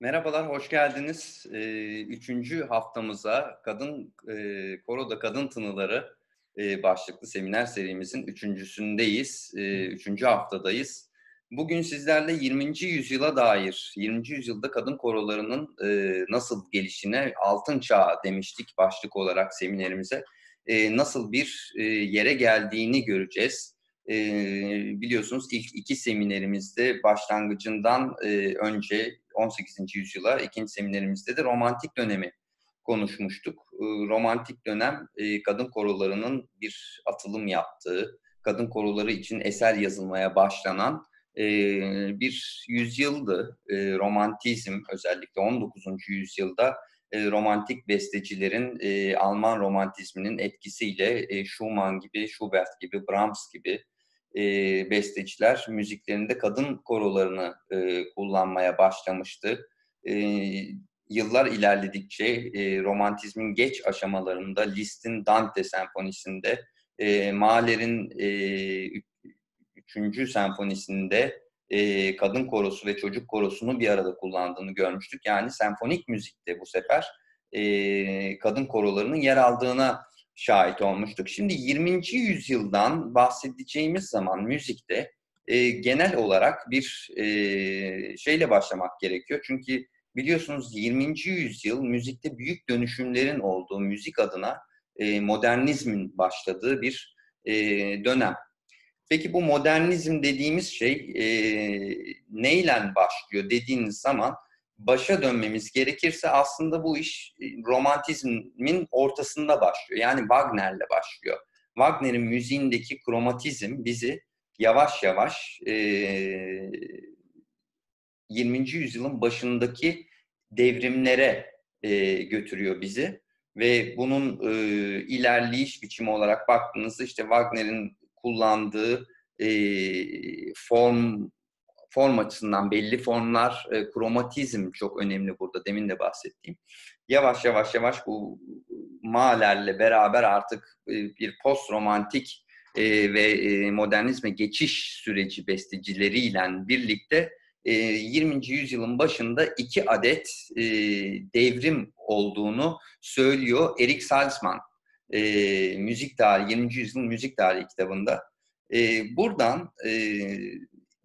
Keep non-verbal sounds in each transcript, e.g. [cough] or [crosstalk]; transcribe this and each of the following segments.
Merhabalar, hoş geldiniz. Ee, üçüncü haftamıza Kadın e, Koro'da Kadın Tınıları e, başlıklı seminer serimizin üçüncüsündeyiz. E, üçüncü haftadayız. Bugün sizlerle 20. yüzyıla dair, 20. yüzyılda kadın korolarının e, nasıl gelişine altın çağ demiştik başlık olarak seminerimize. E, nasıl bir e, yere geldiğini göreceğiz. E, biliyorsunuz ilk iki seminerimizde başlangıcından e, önce 18. yüzyıla, ikinci seminerimizde de romantik dönemi konuşmuştuk. E, romantik dönem e, kadın korolarının bir atılım yaptığı, kadın koroları için eser yazılmaya başlanan e, bir yüzyıldı. E, romantizm özellikle 19. yüzyılda e, romantik bestecilerin e, Alman romantizminin etkisiyle e, Schumann gibi, Schubert gibi, Brahms gibi e, besteciler müziklerinde kadın korolarını e, kullanmaya başlamıştı. E, yıllar ilerledikçe e, romantizmin geç aşamalarında Liszt'in Dante senfonisinde, e, Mahler'in e, üçüncü senfonisinde e, kadın korosu ve çocuk korosunu bir arada kullandığını görmüştük. Yani senfonik müzikte bu sefer e, kadın korolarının yer aldığına şahit olmuştuk. Şimdi 20. yüzyıldan bahsedeceğimiz zaman müzikte e, genel olarak bir e, şeyle başlamak gerekiyor. Çünkü biliyorsunuz 20. yüzyıl müzikte büyük dönüşümlerin olduğu, müzik adına e, modernizmin başladığı bir e, dönem. Peki bu modernizm dediğimiz şey e, neyle başlıyor dediğiniz zaman başa dönmemiz gerekirse aslında bu iş e, romantizmin ortasında başlıyor. Yani Wagner'le başlıyor. Wagner'in müziğindeki kromatizm bizi yavaş yavaş e, 20. yüzyılın başındaki devrimlere e, götürüyor bizi. Ve bunun e, ilerleyiş biçimi olarak baktığınızda işte Wagner'in kullandığı e, form form açısından belli formlar, e, kromatizm çok önemli burada demin de bahsettiğim. Yavaş yavaş yavaş bu Mahler'le beraber artık e, bir post romantik e, ve e, modernizme geçiş süreci bestecileriyle birlikte e, 20. yüzyılın başında iki adet e, devrim olduğunu söylüyor Erik Salzman. E, müzik tarihi, 20. yüzyılın müzik tarihi kitabında. E, buradan e,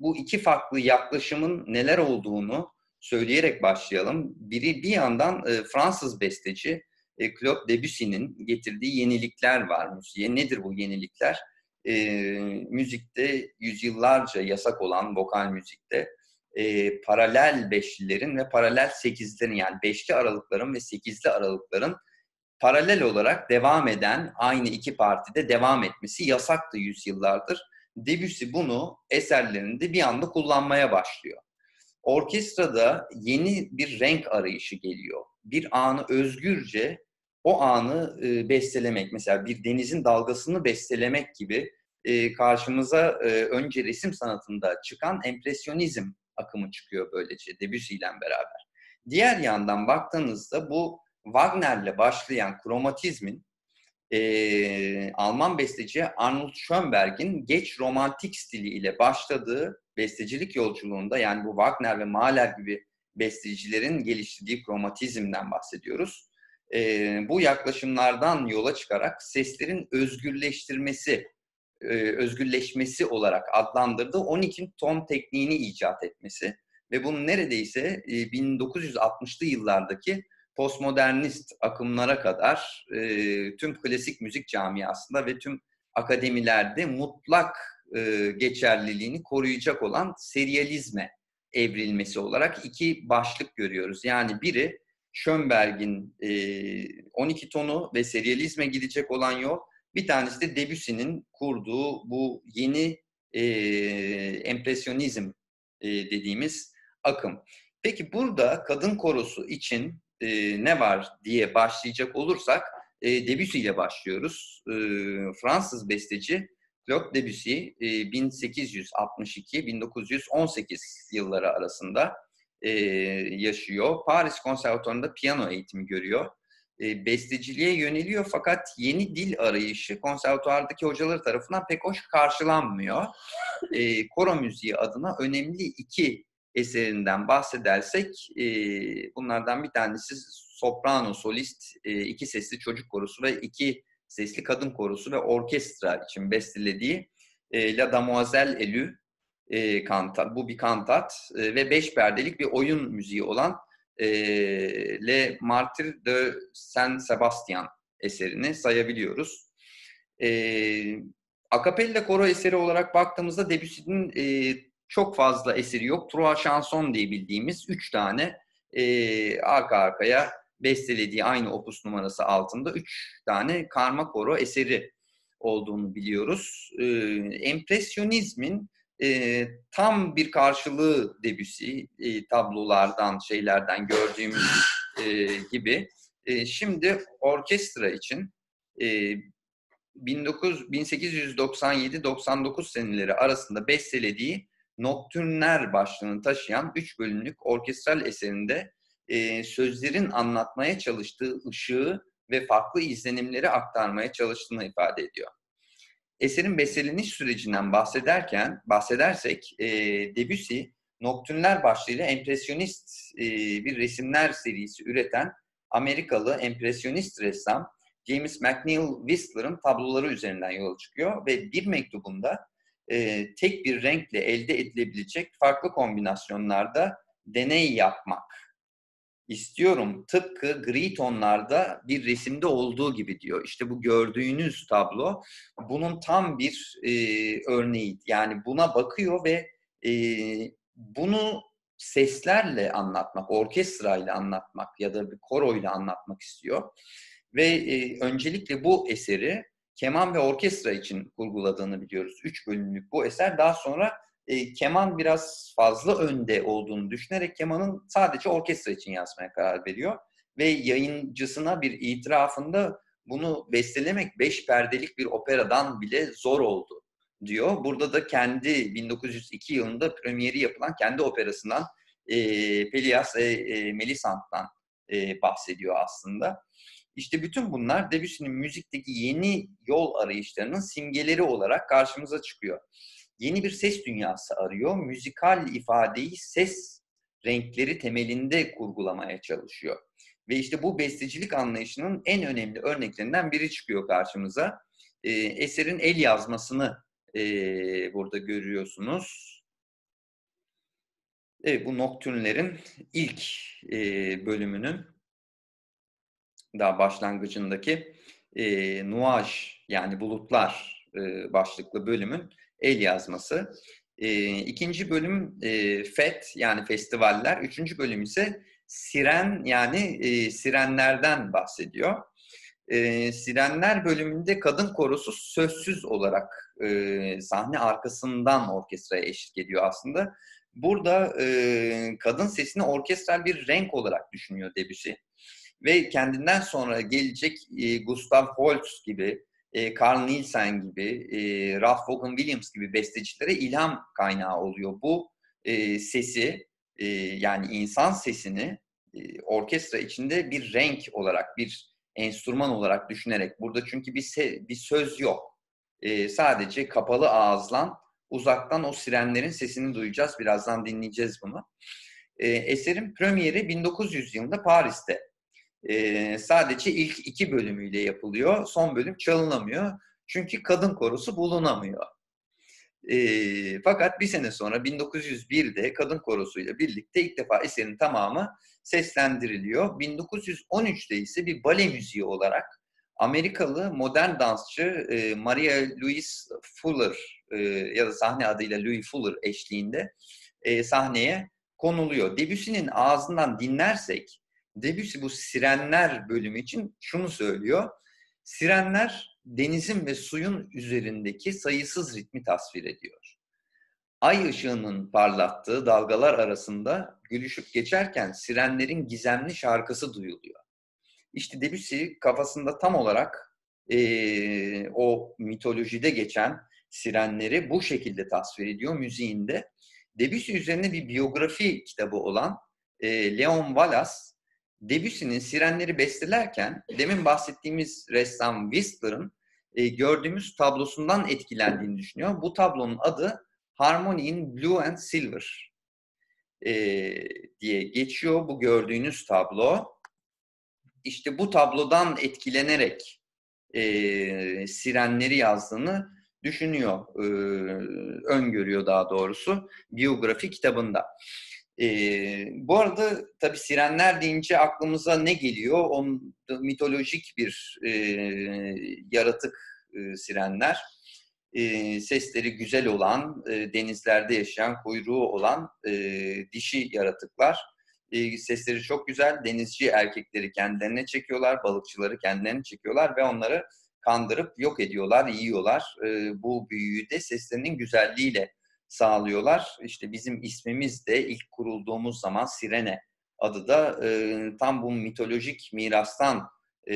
bu iki farklı yaklaşımın neler olduğunu söyleyerek başlayalım. Biri bir yandan e, Fransız besteci e, Claude Debussy'nin getirdiği yenilikler var müziğe. Nedir bu yenilikler? E, müzikte yüzyıllarca yasak olan vokal müzikte e, paralel beşlilerin ve paralel sekizlerin yani beşli aralıkların ve sekizli aralıkların paralel olarak devam eden aynı iki partide devam etmesi yasaktı yüzyıllardır. Debussy bunu eserlerinde bir anda kullanmaya başlıyor. Orkestrada yeni bir renk arayışı geliyor. Bir anı özgürce o anı e, bestelemek, mesela bir denizin dalgasını bestelemek gibi e, karşımıza e, önce resim sanatında çıkan empresyonizm akımı çıkıyor böylece Debussy ile beraber. Diğer yandan baktığınızda bu Wagner'le başlayan kromatizmin e, Alman besteci Arnold Schönberg'in geç romantik stiliyle başladığı bestecilik yolculuğunda yani bu Wagner ve Mahler gibi bestecilerin geliştirdiği kromatizmden bahsediyoruz. E, bu yaklaşımlardan yola çıkarak seslerin özgürleştirmesi, e, özgürleşmesi olarak adlandırdığı 12 ton tekniğini icat etmesi ve bunun neredeyse e, 1960'lı yıllardaki postmodernist akımlara kadar e, tüm klasik müzik camiasında ve tüm akademilerde mutlak e, geçerliliğini koruyacak olan serializme evrilmesi olarak iki başlık görüyoruz. Yani biri Schönberg'in e, 12 tonu ve serializme gidecek olan yol, bir tanesi de Debussy'nin kurduğu bu yeni e, empresyonizm e, dediğimiz akım. Peki burada kadın korosu için e, ne var diye başlayacak olursak e, Debussy ile başlıyoruz. E, Fransız besteci Claude Debussy e, 1862-1918 yılları arasında e, yaşıyor. Paris Konservatuvarı'nda piyano eğitimi görüyor. E, besteciliğe yöneliyor fakat yeni dil arayışı konservatuvardaki hocaları tarafından pek hoş karşılanmıyor. E, koro müziği adına önemli iki eserinden bahsedersek e, bunlardan bir tanesi soprano solist, e, iki sesli çocuk korusu ve iki sesli kadın korusu ve orkestra için bestelediği e, La Damoiselle Elue e, kantat. Bu bir kantat e, ve beş perdelik bir oyun müziği olan e, Le Martyr de Saint Sebastian eserini sayabiliyoruz. E, Akapella koro eseri olarak baktığımızda Debussy'nin e, çok fazla eseri yok. Trois Chansons diye bildiğimiz üç tane e, arka arkaya bestelediği aynı opus numarası altında üç tane karma koro eseri olduğunu biliyoruz. E, empresyonizmin e, tam bir karşılığı Debussy e, tablolardan, şeylerden gördüğümüz e, gibi. E, şimdi orkestra için e, 1897-99 seneleri arasında bestelediği Nocturnler başlığını taşıyan üç bölümlük orkestral eserinde e, sözlerin anlatmaya çalıştığı ışığı ve farklı izlenimleri aktarmaya çalıştığını ifade ediyor. Eserin besteleniş sürecinden bahsederken bahsedersek e, Debussy Nocturnler başlığıyla empresyonist e, bir resimler serisi üreten Amerikalı empresyonist ressam James McNeill Whistler'ın tabloları üzerinden yola çıkıyor ve bir mektubunda e, tek bir renkle elde edilebilecek farklı kombinasyonlarda deney yapmak istiyorum. Tıpkı gri tonlarda bir resimde olduğu gibi diyor. İşte bu gördüğünüz tablo bunun tam bir e, örneği. Yani buna bakıyor ve e, bunu seslerle anlatmak, orkestrayla anlatmak ya da bir koroyla anlatmak istiyor. Ve e, öncelikle bu eseri keman ve orkestra için kurguladığını biliyoruz. Üç bölümlük bu eser. Daha sonra e, keman biraz fazla önde olduğunu düşünerek kemanın sadece orkestra için yazmaya karar veriyor. Ve yayıncısına bir itirafında bunu bestelemek beş perdelik bir operadan bile zor oldu diyor. Burada da kendi 1902 yılında premieri yapılan kendi operasından e, Pelias ve e, Melisand'dan e, bahsediyor aslında. İşte bütün bunlar Debussy'nin müzikteki yeni yol arayışlarının simgeleri olarak karşımıza çıkıyor. Yeni bir ses dünyası arıyor. Müzikal ifadeyi ses renkleri temelinde kurgulamaya çalışıyor. Ve işte bu bestecilik anlayışının en önemli örneklerinden biri çıkıyor karşımıza. E, eserin el yazmasını e, burada görüyorsunuz. Evet, bu Nocturne'lerin ilk e, bölümünün daha başlangıcındaki e, nuaj yani bulutlar e, başlıklı bölümün el yazması. E, ikinci bölüm e, FET yani festivaller. Üçüncü bölüm ise Siren yani e, sirenlerden bahsediyor. E, sirenler bölümünde kadın korosu sözsüz olarak e, sahne arkasından orkestraya eşlik ediyor aslında. Burada e, kadın sesini orkestral bir renk olarak düşünüyor Debussy ve kendinden sonra gelecek e, Gustav Holst gibi, e, Carl Nielsen gibi, e, Ralph Vaughan Williams gibi bestecilere ilham kaynağı oluyor. Bu e, sesi e, yani insan sesini e, orkestra içinde bir renk olarak, bir enstrüman olarak düşünerek burada çünkü bir, se- bir söz yok. E, sadece kapalı ağızlan uzaktan o sirenlerin sesini duyacağız. Birazdan dinleyeceğiz bunu. E, eserin premieri 1900 yılında Paris'te e, sadece ilk iki bölümüyle yapılıyor. Son bölüm çalınamıyor. Çünkü kadın korusu bulunamıyor. E, fakat bir sene sonra 1901'de kadın korusuyla birlikte ilk defa eserin tamamı seslendiriliyor. 1913'te ise bir bale müziği olarak Amerikalı modern dansçı e, Maria Louise Fuller e, ya da sahne adıyla Louis Fuller eşliğinde e, sahneye konuluyor. Debussy'nin ağzından dinlersek Debussy bu sirenler bölümü için şunu söylüyor. Sirenler denizin ve suyun üzerindeki sayısız ritmi tasvir ediyor. Ay ışığının parlattığı dalgalar arasında gülüşüp geçerken sirenlerin gizemli şarkısı duyuluyor. İşte Debussy kafasında tam olarak e, o mitolojide geçen sirenleri bu şekilde tasvir ediyor müziğinde. Debussy üzerine bir biyografi kitabı olan e, Leon Wallace Debussy'nin Sirenleri bestelerken demin bahsettiğimiz ressam Whistler'ın e, gördüğümüz tablosundan etkilendiğini düşünüyor. Bu tablonun adı Harmony in Blue and Silver. e, diye geçiyor bu gördüğünüz tablo. İşte bu tablodan etkilenerek e, sirenleri yazdığını düşünüyor, e, öngörüyor daha doğrusu biyografi kitabında. E, bu arada tabii sirenler deyince aklımıza ne geliyor? On, mitolojik bir e, yaratık e, sirenler. E, sesleri güzel olan, e, denizlerde yaşayan, kuyruğu olan e, dişi yaratıklar. E, sesleri çok güzel. Denizci erkekleri kendilerine çekiyorlar, balıkçıları kendilerine çekiyorlar ve onları kandırıp yok ediyorlar, yiyorlar. E, bu büyüyü de seslerinin güzelliğiyle sağlıyorlar. İşte bizim ismimiz de ilk kurulduğumuz zaman Sirene adı da e, tam bu mitolojik mirastan e,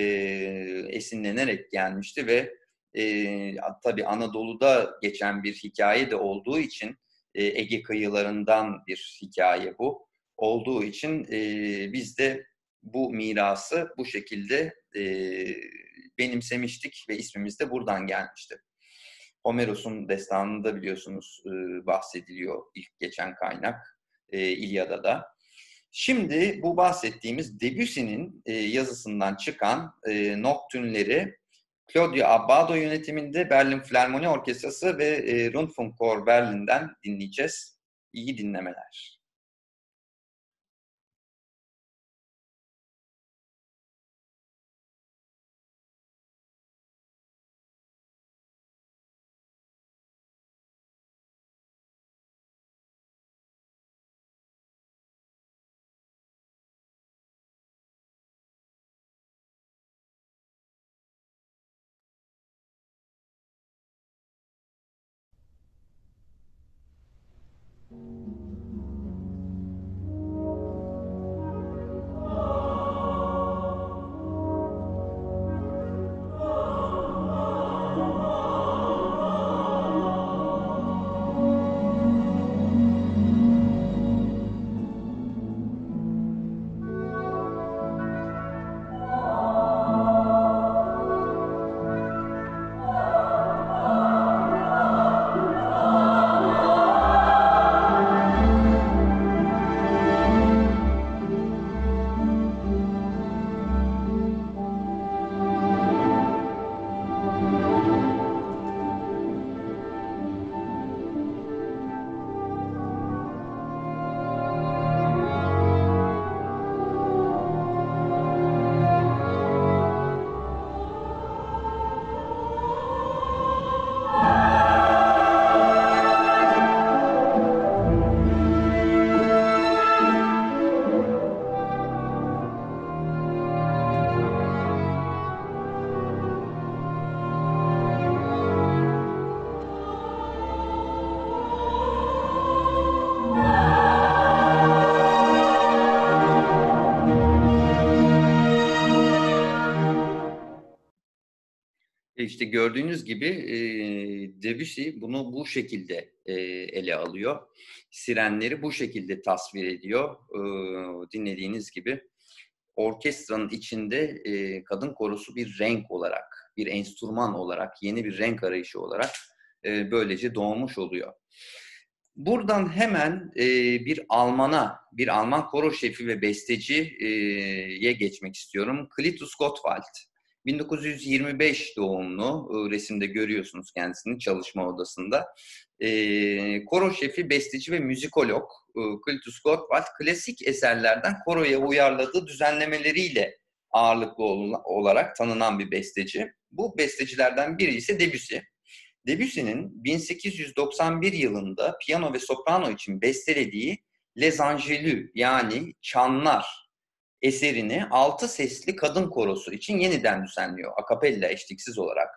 esinlenerek gelmişti ve e, tabii Anadolu'da geçen bir hikaye de olduğu için e, Ege kıyılarından bir hikaye bu olduğu için e, biz de bu mirası bu şekilde e, benimsemiştik ve ismimiz de buradan gelmişti. Homeros'un destanında biliyorsunuz e, bahsediliyor ilk geçen kaynak e, İlyada'da. Şimdi bu bahsettiğimiz Debussy'nin e, yazısından çıkan e, Claudio Abbado yönetiminde Berlin Filarmoni Orkestrası ve e, Rundfunkkor Berlin'den dinleyeceğiz. İyi dinlemeler. İşte gördüğünüz gibi e, Debussy bunu bu şekilde e, ele alıyor. Sirenleri bu şekilde tasvir ediyor. E, dinlediğiniz gibi orkestranın içinde e, kadın korusu bir renk olarak, bir enstrüman olarak, yeni bir renk arayışı olarak e, böylece doğmuş oluyor. Buradan hemen e, bir Alman'a, bir Alman koro şefi ve besteciye geçmek istiyorum. Klitus Gottwald. 1925 doğumlu e, resimde görüyorsunuz kendisini çalışma odasında. E, koro şefi, besteci ve müzikolog e, Klitus Gottwald klasik eserlerden koroya uyarladığı düzenlemeleriyle ağırlıklı olarak tanınan bir besteci. Bu bestecilerden biri ise Debussy. Debussy'nin 1891 yılında piyano ve soprano için bestelediği Les Angelus yani Çanlar eserini altı sesli kadın korosu için yeniden düzenliyor. Akapella eşliksiz olarak.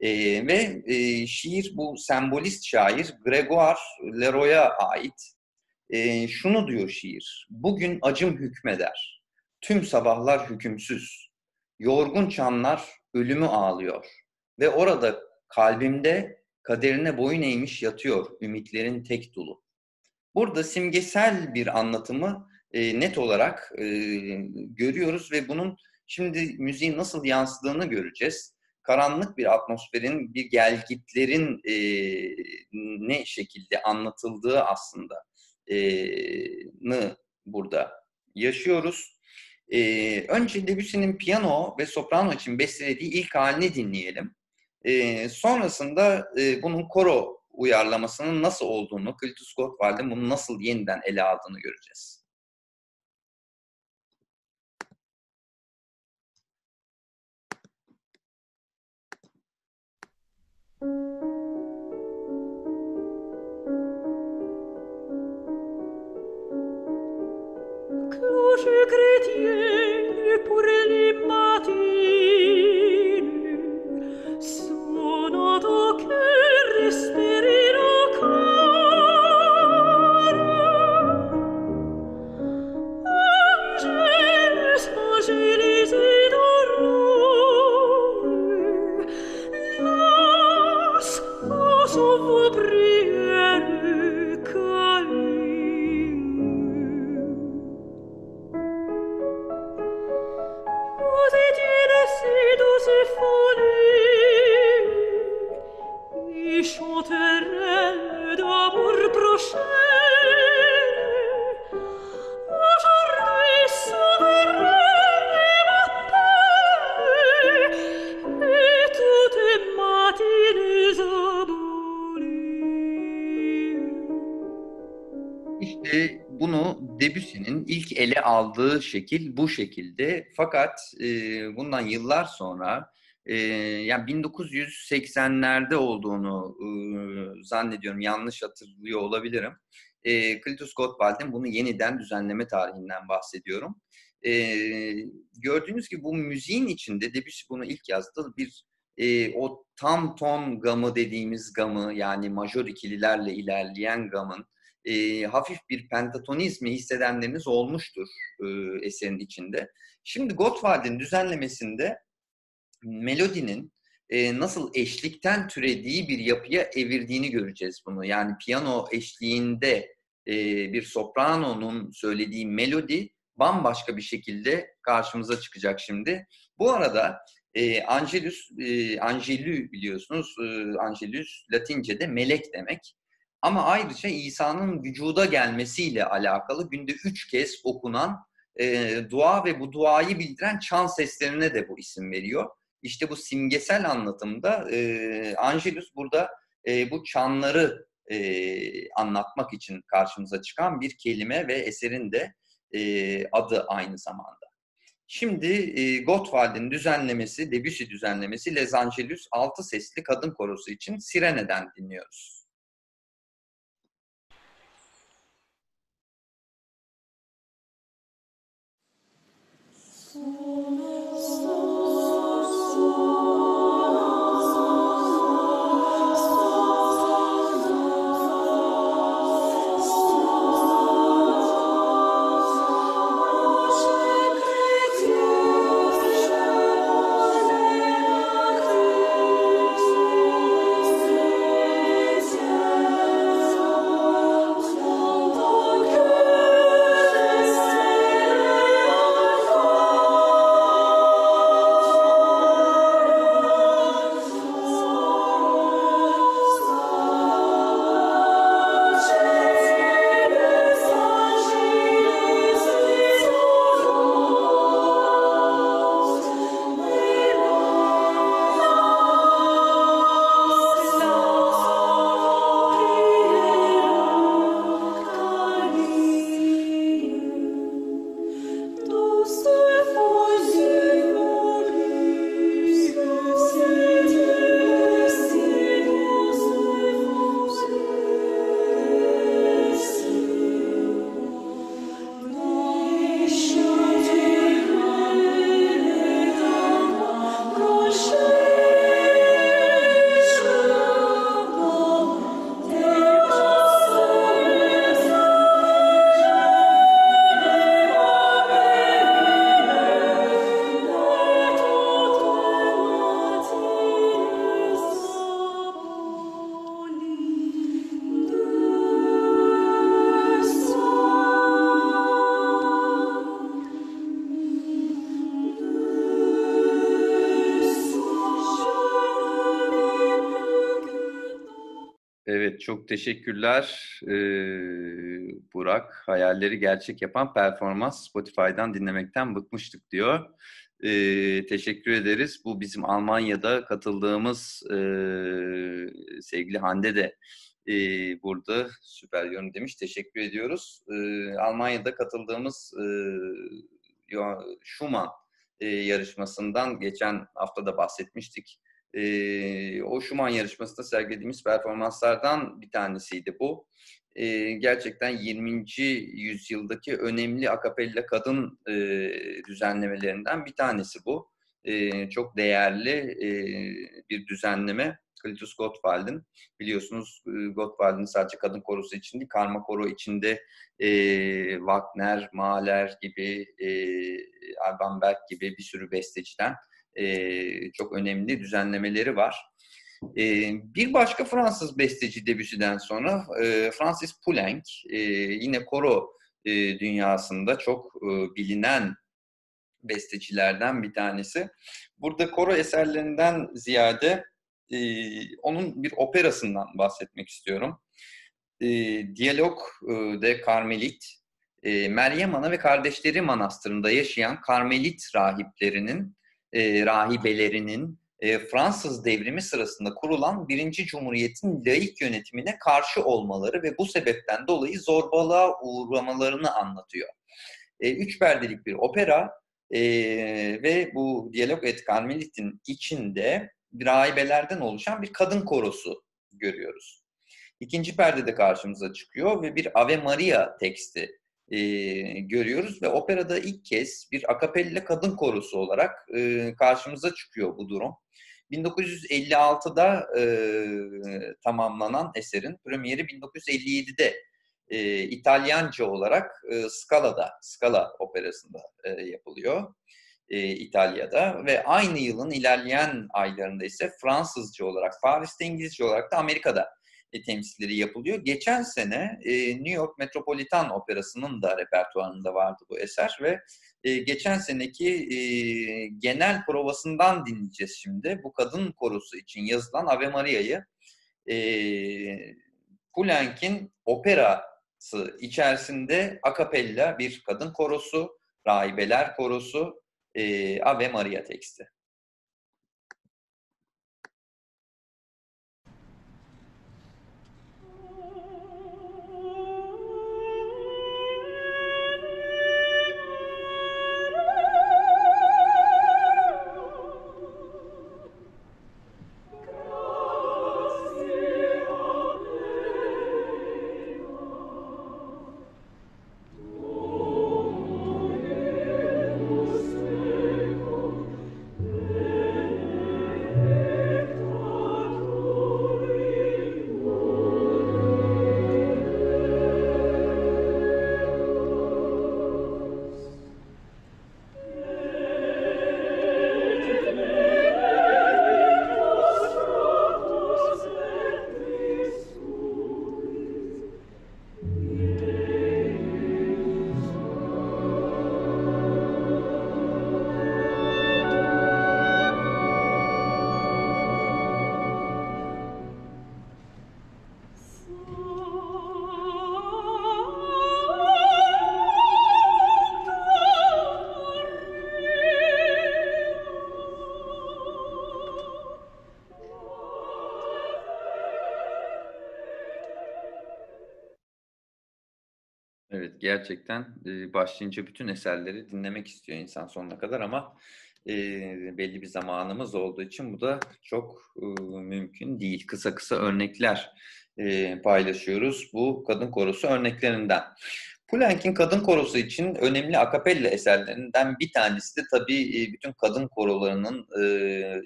E, ve e, şiir bu sembolist şair Gregoire Leroy'a ait. E, şunu diyor şiir. Bugün acım hükmeder. Tüm sabahlar hükümsüz. Yorgun çanlar ölümü ağlıyor. Ve orada kalbimde kaderine boyun eğmiş yatıyor ümitlerin tek dolu. Burada simgesel bir anlatımı e, net olarak e, görüyoruz ve bunun şimdi müziğin nasıl yansıdığını göreceğiz. Karanlık bir atmosferin, bir gelgitlerin e, ne şekilde anlatıldığı aslında burada yaşıyoruz. E, önce Debussy'nin piyano ve soprano için bestelediği ilk halini dinleyelim. E, sonrasında e, bunun koro uyarlamasının nasıl olduğunu, Clitus Gottwald'in bunu nasıl yeniden ele aldığını göreceğiz. Cloche chrétien aldığı şekil bu şekilde. Fakat e, bundan yıllar sonra e, yani 1980'lerde olduğunu e, zannediyorum. Yanlış hatırlıyor olabilirim. E, Clitus Gottwald'in bunu yeniden düzenleme tarihinden bahsediyorum. E, gördüğünüz gibi bu müziğin içinde Debussy bunu ilk yazdı. Bir e, o tam ton gamı dediğimiz gamı yani majör ikililerle ilerleyen gamın e, hafif bir pentatonizmi hissedenleriniz olmuştur e, eserin içinde. Şimdi Gottwald'in düzenlemesinde melodinin e, nasıl eşlikten türediği bir yapıya evirdiğini göreceğiz bunu. Yani piyano eşliğinde e, bir sopranonun söylediği melodi bambaşka bir şekilde karşımıza çıkacak şimdi. Bu arada e, Angelus, e, Angelü biliyorsunuz, e, Angelus Latince'de melek demek. Ama ayrıca İsa'nın vücuda gelmesiyle alakalı günde üç kez okunan e, dua ve bu duayı bildiren çan seslerine de bu isim veriyor. İşte bu simgesel anlatımda e, Angelus burada e, bu çanları e, anlatmak için karşımıza çıkan bir kelime ve eserin de e, adı aynı zamanda. Şimdi e, Gottwald'in düzenlemesi, Debussy düzenlemesi Les Angelus altı sesli kadın korosu için Sirene'den dinliyoruz. Oh, teşekkürler ee, Burak. Hayalleri gerçek yapan performans Spotify'dan dinlemekten bıkmıştık diyor. Ee, teşekkür ederiz. Bu bizim Almanya'da katıldığımız e, sevgili Hande de e, burada süper yorum demiş. Teşekkür ediyoruz. E, Almanya'da katıldığımız e, Schumann e, yarışmasından geçen hafta da bahsetmiştik. E, o Schumann yarışmasında sergilediğimiz performanslardan bir tanesiydi bu. E, gerçekten 20. yüzyıldaki önemli akapella kadın e, düzenlemelerinden bir tanesi bu. E, çok değerli e, bir düzenleme. Klitus Gottwald'in. Biliyorsunuz Gottwald'in sadece kadın korosu için karma koro içinde e, Wagner, Mahler gibi, e, Alban Berg gibi bir sürü besteciden e, çok önemli düzenlemeleri var. E, bir başka Fransız besteci Debussy'den sonra e, Francis Poulenc, e, yine koro e, dünyasında çok e, bilinen bestecilerden bir tanesi. Burada koro eserlerinden ziyade e, onun bir operasından bahsetmek istiyorum. E, Diyalog de Karmelit, e, Meryem Ana ve kardeşleri manastırında yaşayan Karmelit rahiplerinin, e, rahibelerinin e, Fransız devrimi sırasında kurulan birinci Cumhuriyet'in laik yönetimine karşı olmaları ve bu sebepten dolayı zorbalığa uğramalarını anlatıyor. E, üç perdelik bir opera e, ve bu Diyalog et Karmelit'in içinde rahibelerden oluşan bir kadın korosu görüyoruz. İkinci perdede karşımıza çıkıyor ve bir Ave Maria teksti e, görüyoruz ve operada ilk kez bir akapella kadın korosu olarak e, karşımıza çıkıyor bu durum. 1956'da e, tamamlanan eserin premieri 1957'de e, İtalyanca olarak e, Scala'da, Scala operasında e, yapılıyor e, İtalya'da ve aynı yılın ilerleyen aylarında ise Fransızca olarak, Paris'te İngilizce olarak da Amerika'da e, temsilleri yapılıyor. Geçen sene e, New York Metropolitan Operası'nın da repertuarında vardı bu eser ve e, geçen seneki e, genel provasından dinleyeceğiz şimdi. Bu kadın korosu için yazılan Ave Maria'yı e, Poulenc'in operası içerisinde akapella bir kadın korosu, rahibeler korosu e, Ave Maria teksti. Gerçekten başlayınca bütün eserleri dinlemek istiyor insan sonuna kadar ama belli bir zamanımız olduğu için bu da çok mümkün değil. Kısa kısa örnekler paylaşıyoruz bu kadın korosu örneklerinden. Poulenc'in kadın korosu için önemli akapella eserlerinden bir tanesi de tabii bütün kadın korolarının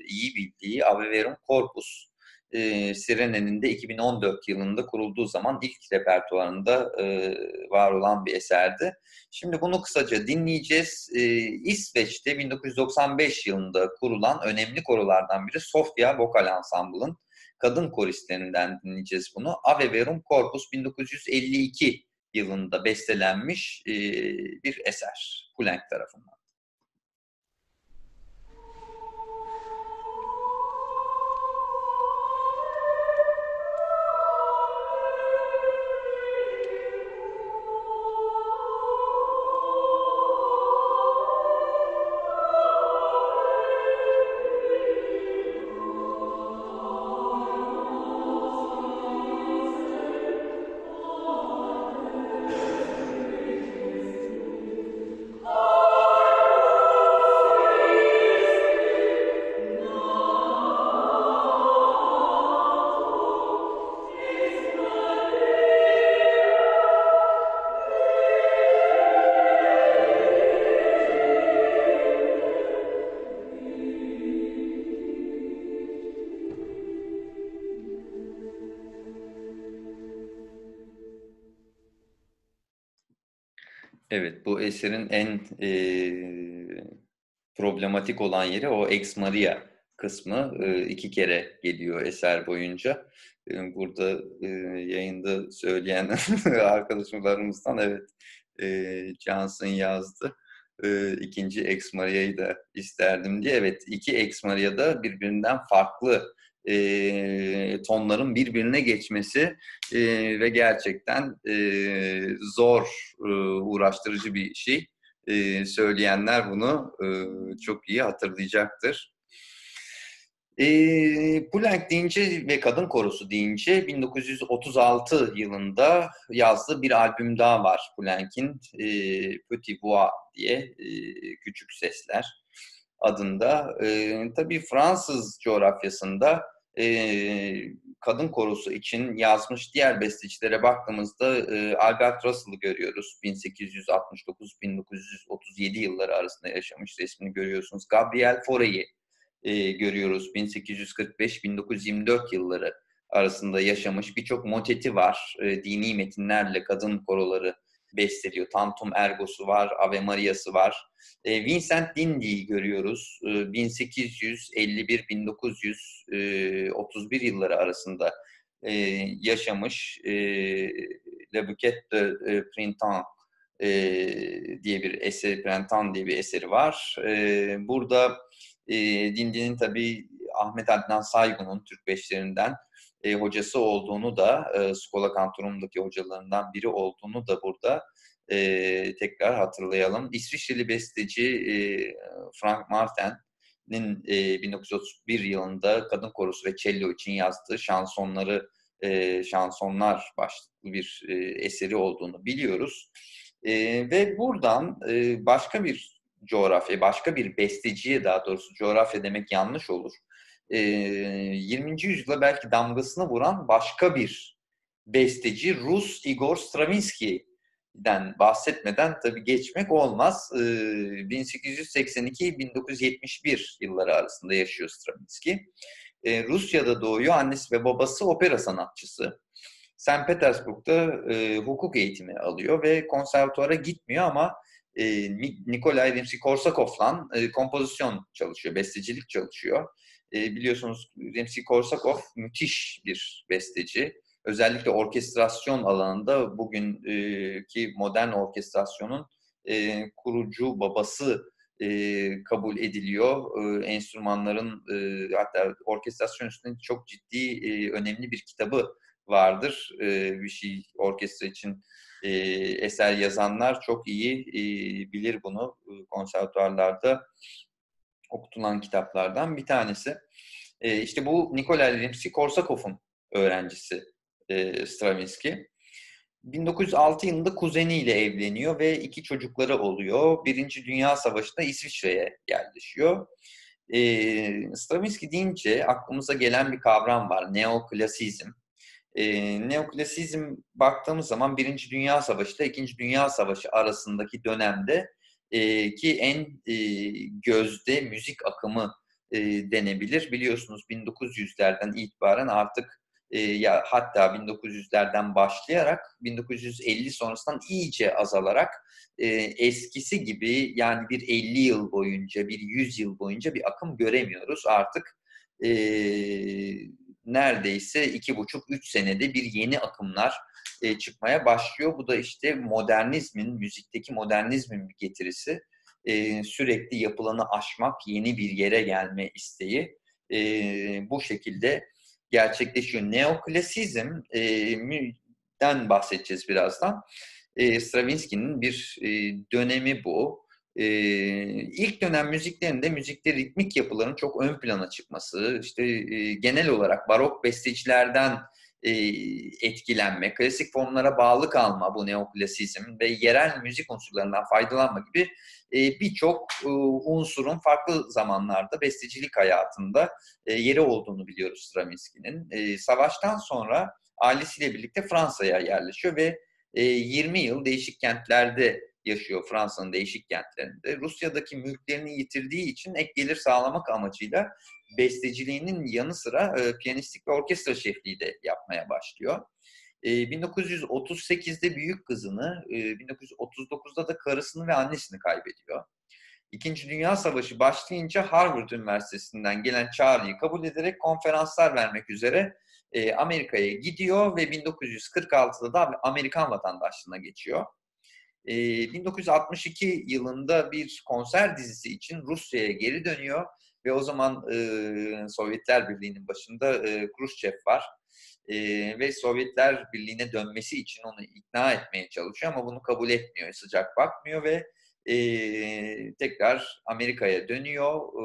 iyi bildiği Ave Verum Corpus e, Sirene'nin de 2014 yılında kurulduğu zaman ilk repertuarında e, var olan bir eserdi. Şimdi bunu kısaca dinleyeceğiz. E, İsveç'te 1995 yılında kurulan önemli korolardan biri Sofia Vokal Ensemble'ın kadın koristlerinden dinleyeceğiz bunu. Ave Verum Corpus 1952 yılında bestelenmiş e, bir eser Poulenc tarafından. Eserin en e, problematik olan yeri o Ex Maria kısmı. E, iki kere geliyor eser boyunca. E, burada e, yayında söyleyen [laughs] arkadaşlarımızdan evet e, Johnson yazdı. E, ikinci Ex Maria'yı da isterdim diye. Evet, iki Ex Maria'da birbirinden farklı e, tonların birbirine geçmesi e, ve gerçekten e, zor, e, uğraştırıcı bir şey. E, söyleyenler bunu e, çok iyi hatırlayacaktır. E, Poulenc deyince ve Kadın Korosu deyince 1936 yılında yazdığı bir albüm daha var Poulenc'in e, Petit Voix diye e, Küçük Sesler adında. E, tabii Fransız coğrafyasında e, kadın korosu için yazmış diğer bestecilere baktığımızda e, Albert Russell'ı görüyoruz. 1869-1937 yılları arasında yaşamış resmini görüyorsunuz. Gabriel Fauré'yi e, görüyoruz. 1845-1924 yılları arasında yaşamış birçok moteti var. E, dini metinlerle kadın koroları besteliyor. Tantum Ergo'su var, Ave Maria'sı var. E, Vincent Dindy'yi görüyoruz. E, 1851-1931 yılları arasında e, yaşamış. E, Le Bouquet de e, Printemps e, diye bir eser, Printemps diye bir eseri var. E, burada e, Dindy'nin tabii Ahmet Adnan Saygun'un Türk beşlerinden e, hocası olduğunu da, e, Skola Kantorum'daki hocalarından biri olduğunu da burada e, tekrar hatırlayalım. İsviçreli besteci e, Frank Martin'in e, 1931 yılında kadın korusu ve cello için yazdığı şansonları e, şansonlar başlıklı bir e, eseri olduğunu biliyoruz. E, ve buradan e, başka bir coğrafya, başka bir besteciye daha doğrusu coğrafya demek yanlış olur. 20. yüzyıla belki damgasını vuran başka bir besteci Rus Igor Stravinsky'den bahsetmeden tabii geçmek olmaz. 1882-1971 yılları arasında yaşıyor Stravinsky. Rusya'da doğuyor. Annesi ve babası opera sanatçısı. St. Petersburg'da e, hukuk eğitimi alıyor ve konservatuara gitmiyor ama e, Nikolay Rimsky-Korsakov'la e, kompozisyon çalışıyor, bestecilik çalışıyor. E, biliyorsunuz Rimsky-Korsakov müthiş bir besteci. Özellikle orkestrasyon alanında bugünkü modern orkestrasyonun e, kurucu babası e, kabul ediliyor. E, enstrümanların e, hatta orkestrasyon üstünde çok ciddi e, önemli bir kitabı vardır. E, bir şey orkestra için e, eser yazanlar çok iyi e, bilir bunu e, konservatuarlarda okutulan kitaplardan bir tanesi. E, işte bu Nikolay Rimsky-Korsakov'un öğrencisi e, Stravinsky. 1906 yılında kuzeniyle evleniyor ve iki çocukları oluyor. Birinci Dünya Savaşı'nda İsviçre'ye yerleşiyor. E, Stravinsky deyince aklımıza gelen bir kavram var. Neoklasizm. E, neoklasizm baktığımız zaman Birinci Dünya Savaşı İkinci Dünya Savaşı arasındaki dönemde e, ki en e, gözde müzik akımı e, denebilir. Biliyorsunuz 1900'lerden itibaren artık e, ya hatta 1900'lerden başlayarak 1950 sonrasından iyice azalarak e, eskisi gibi yani bir 50 yıl boyunca bir 100 yıl boyunca bir akım göremiyoruz. Artık e, neredeyse iki buçuk üç senede bir yeni akımlar e, çıkmaya başlıyor. Bu da işte modernizmin, müzikteki modernizmin bir getirisi. E, sürekli yapılanı aşmak, yeni bir yere gelme isteği e, bu şekilde gerçekleşiyor. Neoklasizmden e, bahsedeceğiz birazdan. Stravinsky'nin bir dönemi bu. E, ilk dönem müziklerinde müzikte ritmik yapıların çok ön plana çıkması, işte e, genel olarak barok bestecilerden e, etkilenme, klasik formlara bağlı kalma bu neoklasizm ve yerel müzik unsurlarından faydalanma gibi e, birçok e, unsurun farklı zamanlarda bestecilik hayatında yeri olduğunu biliyoruz Stravinsky'nin. Savaştan sonra ailesiyle birlikte Fransa'ya yerleşiyor ve e, 20 yıl değişik kentlerde yaşıyor Fransa'nın değişik kentlerinde. Rusya'daki mülklerini yitirdiği için ek gelir sağlamak amacıyla besteciliğinin yanı sıra e, piyanistlik ve orkestra şefliği de yapmaya başlıyor. E, 1938'de büyük kızını, e, 1939'da da karısını ve annesini kaybediyor. İkinci Dünya Savaşı başlayınca Harvard Üniversitesi'nden gelen çağrıyı kabul ederek konferanslar vermek üzere e, Amerika'ya gidiyor ve 1946'da da Amerikan vatandaşlığına geçiyor. E, 1962 yılında bir konser dizisi için Rusya'ya geri dönüyor ve o zaman e, Sovyetler Birliği'nin başında e, Khrushchev var. E, ve Sovyetler Birliği'ne dönmesi için onu ikna etmeye çalışıyor ama bunu kabul etmiyor, sıcak bakmıyor ve e, tekrar Amerika'ya dönüyor. E,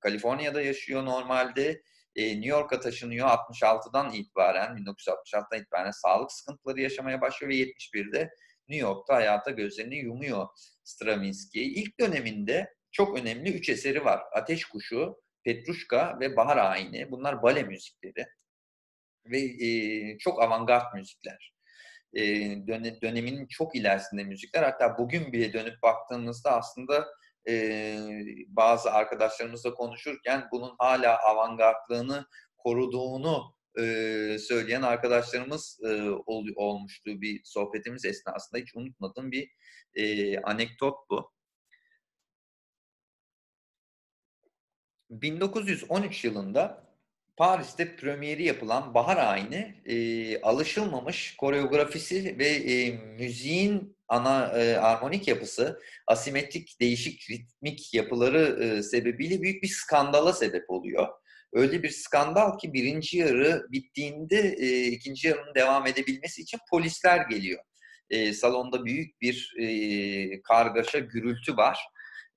Kaliforniya'da yaşıyor normalde. New York'a taşınıyor 66'dan itibaren, 1966'dan itibaren sağlık sıkıntıları yaşamaya başlıyor ve 71'de New York'ta hayata gözlerini yumuyor Stravinsky. İlk döneminde çok önemli üç eseri var. Ateş Kuşu, Petruşka ve Bahar Ayini. Bunlar bale müzikleri ve e, çok avantgard müzikler. E, döneminin çok ilerisinde müzikler. Hatta bugün bile dönüp baktığımızda aslında e, bazı arkadaşlarımızla konuşurken bunun hala avantgardlığını koruduğunu e, söyleyen arkadaşlarımız e, ol, olmuştu bir sohbetimiz esnasında. Hiç unutmadığım bir e, anekdot bu. 1913 yılında Paris'te premieri yapılan Bahar Ayini e, alışılmamış koreografisi ve e, müziğin ana e, armonik yapısı, asimetrik değişik ritmik yapıları e, sebebiyle büyük bir skandala sebep oluyor. Öyle bir skandal ki birinci yarı bittiğinde e, ikinci yarının devam edebilmesi için polisler geliyor. E, salonda büyük bir e, kargaşa, gürültü var.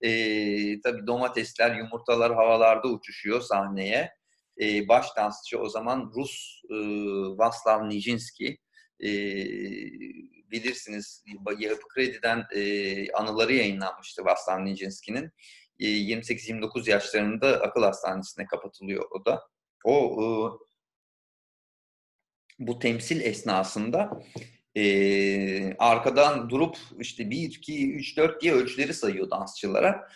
E, tabii domatesler, yumurtalar havalarda uçuşuyor sahneye e, baş dansçı o zaman Rus e, Vaslav Nijinsky. E, bilirsiniz Yapı Kredi'den e, anıları yayınlanmıştı Vaslav Nijinsky'nin. E, 28-29 yaşlarında akıl hastanesine kapatılıyor o da. O e, bu temsil esnasında e, arkadan durup işte 1, 2, 3, 4 diye ölçüleri sayıyor dansçılara.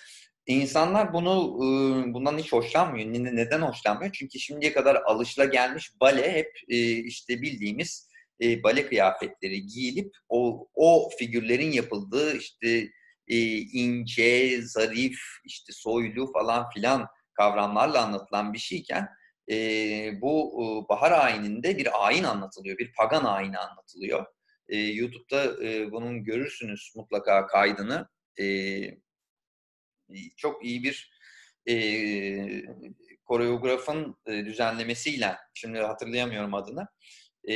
İnsanlar bunu bundan hiç hoşlanmıyor. Neden hoşlanmıyor? Çünkü şimdiye kadar alışla gelmiş bale hep işte bildiğimiz bale kıyafetleri giyilip o, o figürlerin yapıldığı işte ince, zarif, işte soylu falan filan kavramlarla anlatılan bir şeyken bu bahar ayininde bir ayin anlatılıyor, bir pagan ayini anlatılıyor. YouTube'da bunun görürsünüz mutlaka kaydını çok iyi bir e, koreografın e, düzenlemesiyle, şimdi hatırlayamıyorum adını, e,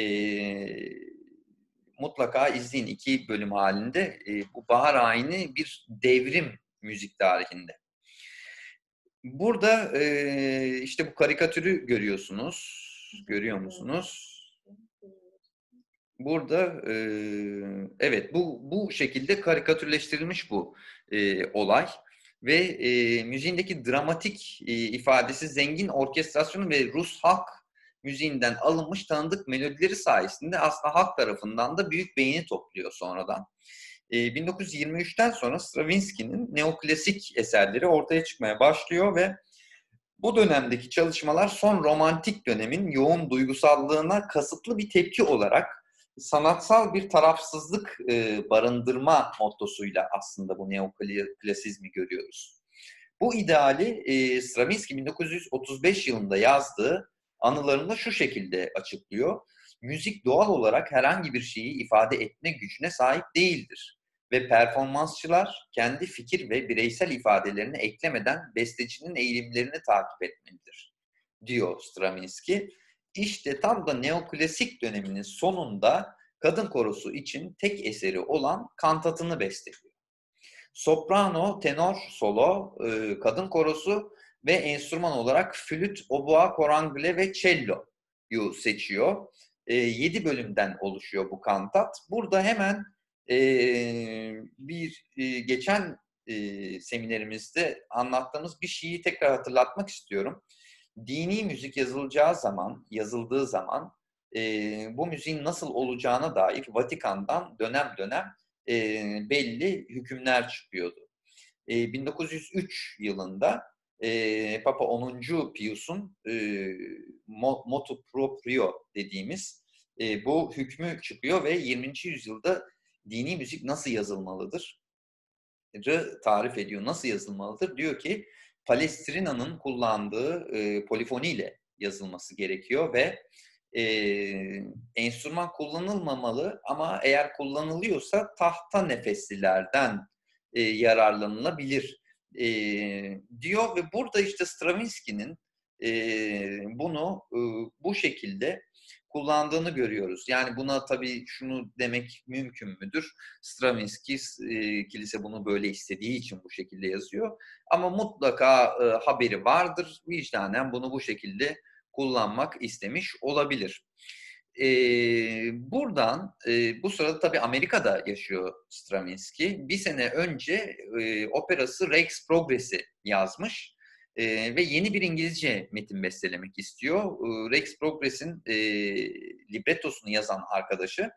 mutlaka izleyin iki bölüm halinde. E, bu Bahar Ayini bir devrim müzik tarihinde. Burada e, işte bu karikatürü görüyorsunuz. Görüyor musunuz? Burada e, evet bu bu şekilde karikatürleştirilmiş bu e, olay ve e, müziğindeki dramatik e, ifadesi zengin orkestrasyonu ve Rus halk müziğinden alınmış tanıdık melodileri sayesinde aslında halk tarafından da büyük beğeni topluyor sonradan. E, 1923'ten sonra Stravinsky'nin neoklasik eserleri ortaya çıkmaya başlıyor ve bu dönemdeki çalışmalar son romantik dönemin yoğun duygusallığına kasıtlı bir tepki olarak sanatsal bir tarafsızlık e, barındırma mottosuyla aslında bu neoklasizmi görüyoruz. Bu ideali e, Stravinsky 1935 yılında yazdığı anılarında şu şekilde açıklıyor. Müzik doğal olarak herhangi bir şeyi ifade etme gücüne sahip değildir ve performansçılar kendi fikir ve bireysel ifadelerini eklemeden bestecinin eğilimlerini takip etmelidir, diyor Stravinsky. İşte tam da neoklasik döneminin sonunda kadın korosu için tek eseri olan kantatını besteliyor. Soprano, tenor, solo, e, kadın korosu ve enstrüman olarak flüt, oboa, korangle ve cello'yu seçiyor. E, 7 bölümden oluşuyor bu kantat. Burada hemen e, bir e, geçen e, seminerimizde anlattığımız bir şeyi tekrar hatırlatmak istiyorum dini müzik yazılacağı zaman, yazıldığı zaman e, bu müziğin nasıl olacağına dair Vatikan'dan dönem dönem e, belli hükümler çıkıyordu. E, 1903 yılında e, Papa 10. Pius'un e, motu proprio dediğimiz e, bu hükmü çıkıyor ve 20. yüzyılda dini müzik nasıl yazılmalıdır? tarif ediyor. Nasıl yazılmalıdır? Diyor ki Palestrina'nın kullandığı e, polifoniyle yazılması gerekiyor ve e, enstrüman kullanılmamalı ama eğer kullanılıyorsa tahta nefeslilerden e, yararlanılabilir. E, diyor ve burada işte Stravinsky'nin e, bunu e, bu şekilde kullandığını görüyoruz. Yani buna tabii şunu demek mümkün müdür? Stravinsky e, kilise bunu böyle istediği için bu şekilde yazıyor. Ama mutlaka e, haberi vardır. Vicdanen bunu bu şekilde kullanmak istemiş olabilir. E, buradan e, bu sırada tabii Amerika'da yaşıyor Stravinsky. Bir sene önce e, operası Rex Progress'i yazmış e, ve yeni bir İngilizce metin bestelemek istiyor. E, Rex Progress'in e, librettosunu yazan arkadaşı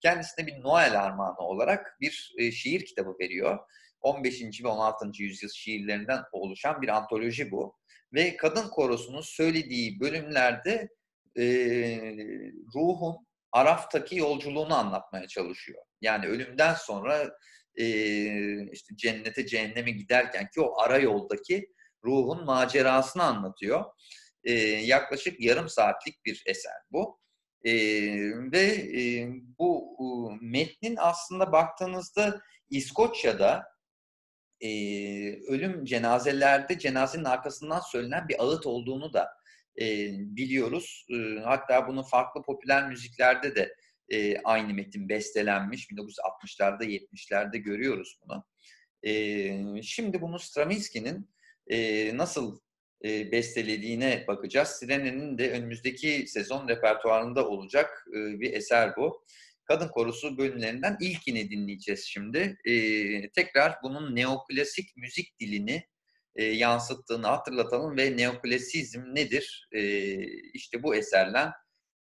kendisine bir Noel armağanı olarak bir e, şiir kitabı veriyor. 15. ve 16. yüzyıl şiirlerinden oluşan bir antoloji bu. Ve kadın korosunun söylediği bölümlerde e, ruhun Araf'taki yolculuğunu anlatmaya çalışıyor. Yani ölümden sonra e, işte cennete cehenneme giderken ki o ara yoldaki ruhun macerasını anlatıyor. E, yaklaşık yarım saatlik bir eser bu. E, ve e, bu e, metnin aslında baktığınızda İskoçya'da e, ölüm cenazelerde cenazenin arkasından söylenen bir ağıt olduğunu da e, biliyoruz. E, hatta bunu farklı popüler müziklerde de e, aynı metin bestelenmiş. 1960'larda 70'lerde görüyoruz bunu. E, şimdi bunu Stravinsky'nin e, nasıl e, bestelediğine bakacağız. Sirene'nin de önümüzdeki sezon repertuarında olacak e, bir eser bu. Kadın Korusu bölümlerinden ilkini dinleyeceğiz şimdi. E, tekrar bunun neoklasik müzik dilini e, yansıttığını hatırlatalım ve neoklasizm nedir? E, işte bu eserle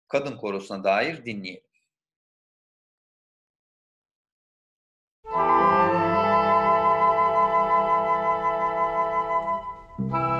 Kadın Korusu'na dair dinleyelim. Bye.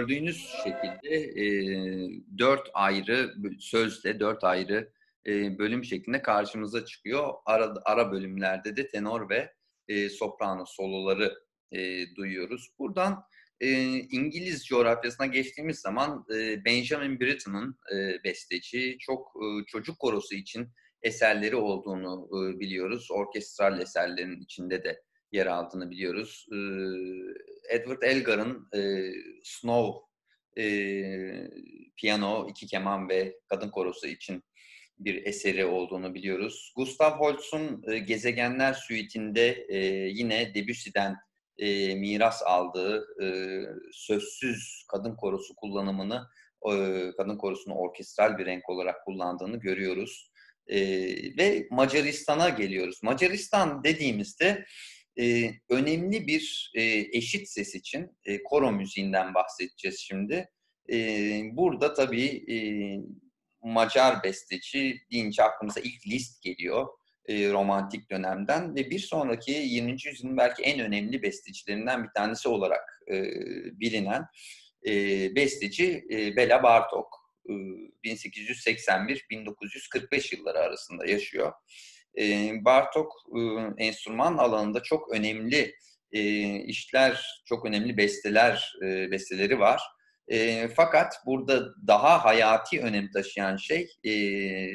Gördüğünüz şekilde e, dört ayrı sözle, dört ayrı e, bölüm şeklinde karşımıza çıkıyor. Ara, ara bölümlerde de tenor ve e, soprano soloları e, duyuyoruz. Buradan e, İngiliz coğrafyasına geçtiğimiz zaman e, Benjamin Britten'ın e, besteci, çok e, çocuk korosu için eserleri olduğunu e, biliyoruz. Orkestral eserlerin içinde de yer aldığını biliyoruz. E, Edward Elgar'ın e, Snow e, piyano, iki keman ve kadın korosu için bir eseri olduğunu biliyoruz. Gustav Holst'un e, Gezegenler Suite'inde e, yine Debussy'den e, miras aldığı e, sözsüz kadın korosu kullanımını, e, kadın korosunu orkestral bir renk olarak kullandığını görüyoruz. E, ve Macaristan'a geliyoruz. Macaristan dediğimizde e, önemli bir e, eşit ses için e, koro müziğinden bahsedeceğiz şimdi. E, burada tabii e, Macar besteci deyince aklımıza ilk list geliyor e, romantik dönemden ve bir sonraki 20. yüzyılın belki en önemli bestecilerinden bir tanesi olarak e, bilinen e, besteci e, Bela Bartok. E, 1881-1945 yılları arasında yaşıyor. Bartok enstrüman alanında çok önemli işler, çok önemli besteler, besteleri var. fakat burada daha hayati önem taşıyan şey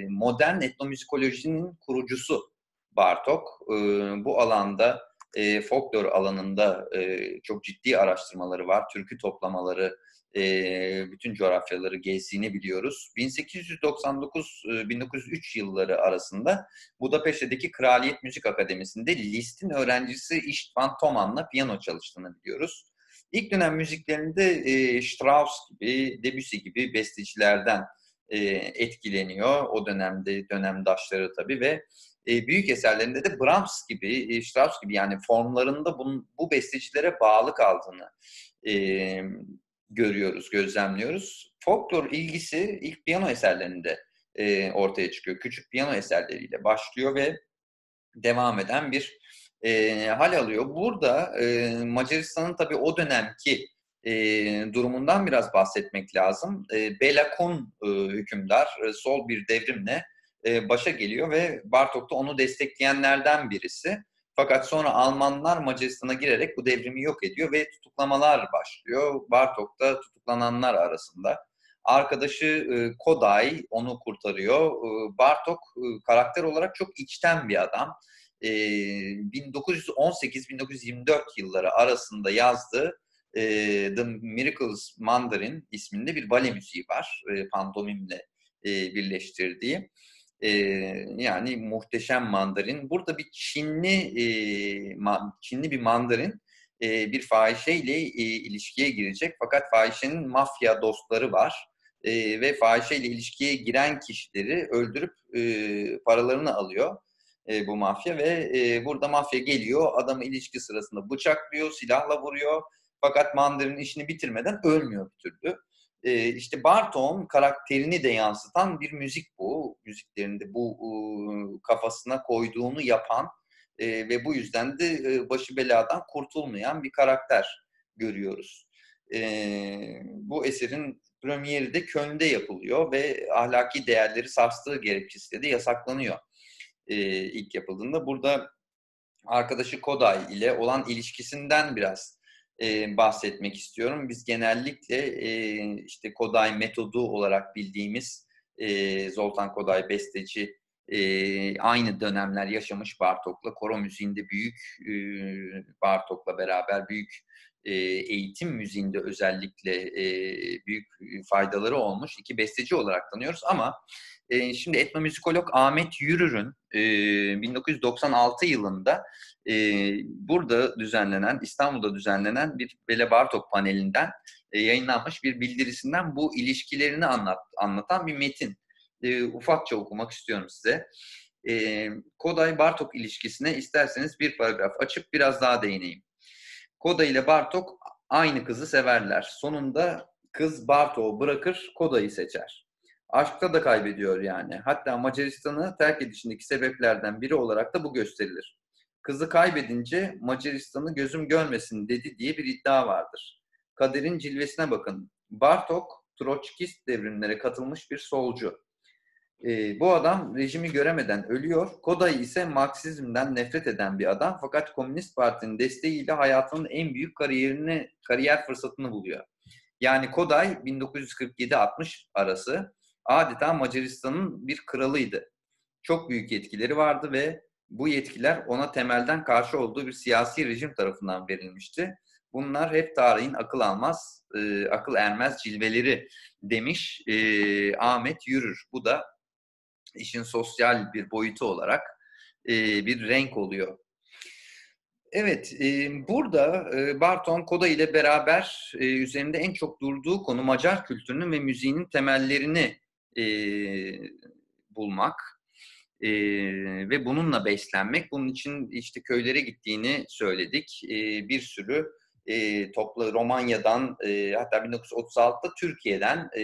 modern etnomüzikolojinin kurucusu Bartok. bu alanda folklor alanında çok ciddi araştırmaları var. Türkü toplamaları, bütün coğrafyaları gezdiğini biliyoruz. 1899-1903 yılları arasında Budapeşte'deki Kraliyet Müzik Akademisi'nde Liszt'in öğrencisi Istvan Toman'la piyano çalıştığını biliyoruz. İlk dönem müziklerinde Strauss gibi, Debussy gibi bestecilerden etkileniyor. O dönemde dönemdaşları tabii ve büyük eserlerinde de Brahms gibi, Strauss gibi yani formlarında bu bestecilere bağlı kaldığını görüyoruz, gözlemliyoruz. Folklor ilgisi ilk piyano eserlerinde e, ortaya çıkıyor. Küçük piyano eserleriyle başlıyor ve devam eden bir e, hal alıyor. Burada e, Macaristan'ın tabii o dönemki e, durumundan biraz bahsetmek lazım. E, Belakun e, hükümdar e, sol bir devrimle e, başa geliyor ve Bartok da onu destekleyenlerden birisi. Fakat sonra Almanlar Macaristan'a girerek bu devrimi yok ediyor ve tutuklamalar başlıyor. Bartok da tutuklananlar arasında. Arkadaşı e, Koday onu kurtarıyor. E, Bartok e, karakter olarak çok içten bir adam. 1918-1924 yılları arasında yazdığı The Miracles Mandarin isminde bir bale müziği var. Pantomimle birleştirdiği. Yani muhteşem mandarin. Burada bir Çinli Çinli bir mandarin bir fahişeyle ilişkiye girecek. Fakat fahişenin mafya dostları var. Ve fahişeyle ilişkiye giren kişileri öldürüp paralarını alıyor bu mafya ve burada mafya geliyor, adamı ilişki sırasında bıçaklıyor, silahla vuruyor. Fakat Mandarin işini bitirmeden ölmüyor bir türlü. E, işte Bartok'un karakterini de yansıtan bir müzik bu. Müziklerinde bu e, kafasına koyduğunu yapan e, ve bu yüzden de e, başı beladan kurtulmayan bir karakter görüyoruz. E, bu eserin premieri de Köln'de yapılıyor ve ahlaki değerleri sarstığı gerekçesiyle de yasaklanıyor e, ilk yapıldığında. Burada arkadaşı Koday ile olan ilişkisinden biraz e, bahsetmek istiyorum. Biz genellikle e, işte Koday metodu olarak bildiğimiz e, Zoltan Koday besteci e, aynı dönemler yaşamış Bartok'la. Koro müziğinde büyük e, Bartok'la beraber büyük eğitim müziğinde özellikle e, büyük faydaları olmuş. iki besteci olarak tanıyoruz ama e, şimdi etnomüzikolog Ahmet Yürür'ün e, 1996 yılında e, burada düzenlenen, İstanbul'da düzenlenen bir Bele Bartok panelinden e, yayınlanmış bir bildirisinden bu ilişkilerini anlat, anlatan bir metin. E, ufakça okumak istiyorum size. E, Koday-Bartok ilişkisine isterseniz bir paragraf açıp biraz daha değineyim. Koday ile Bartok aynı kızı severler. Sonunda kız Bartok'u bırakır, Koday'ı seçer. Aşkta da kaybediyor yani. Hatta Macaristan'ı terk edişindeki sebeplerden biri olarak da bu gösterilir. Kızı kaybedince Macaristan'ı gözüm görmesin dedi diye bir iddia vardır. Kaderin cilvesine bakın. Bartok, Troçkist devrimlere katılmış bir solcu. E, bu adam rejimi göremeden ölüyor. Koday ise Marksizmden nefret eden bir adam. Fakat Komünist Parti'nin desteğiyle hayatının en büyük kariyerini, kariyer fırsatını buluyor. Yani Koday 1947-60 arası adeta Macaristan'ın bir kralıydı. Çok büyük yetkileri vardı ve bu yetkiler ona temelden karşı olduğu bir siyasi rejim tarafından verilmişti. Bunlar hep tarihin akıl almaz, e, akıl ermez cilveleri demiş e, Ahmet Yürür. Bu da işin sosyal bir boyutu olarak e, bir renk oluyor. Evet, e, burada e, Barton Koda ile beraber e, üzerinde en çok durduğu konu Macar kültürünün ve müziğinin temellerini e, bulmak e, ve bununla beslenmek. Bunun için işte köylere gittiğini söyledik. E, bir sürü e, topla Romanya'dan e, hatta 1936'da Türkiye'den e,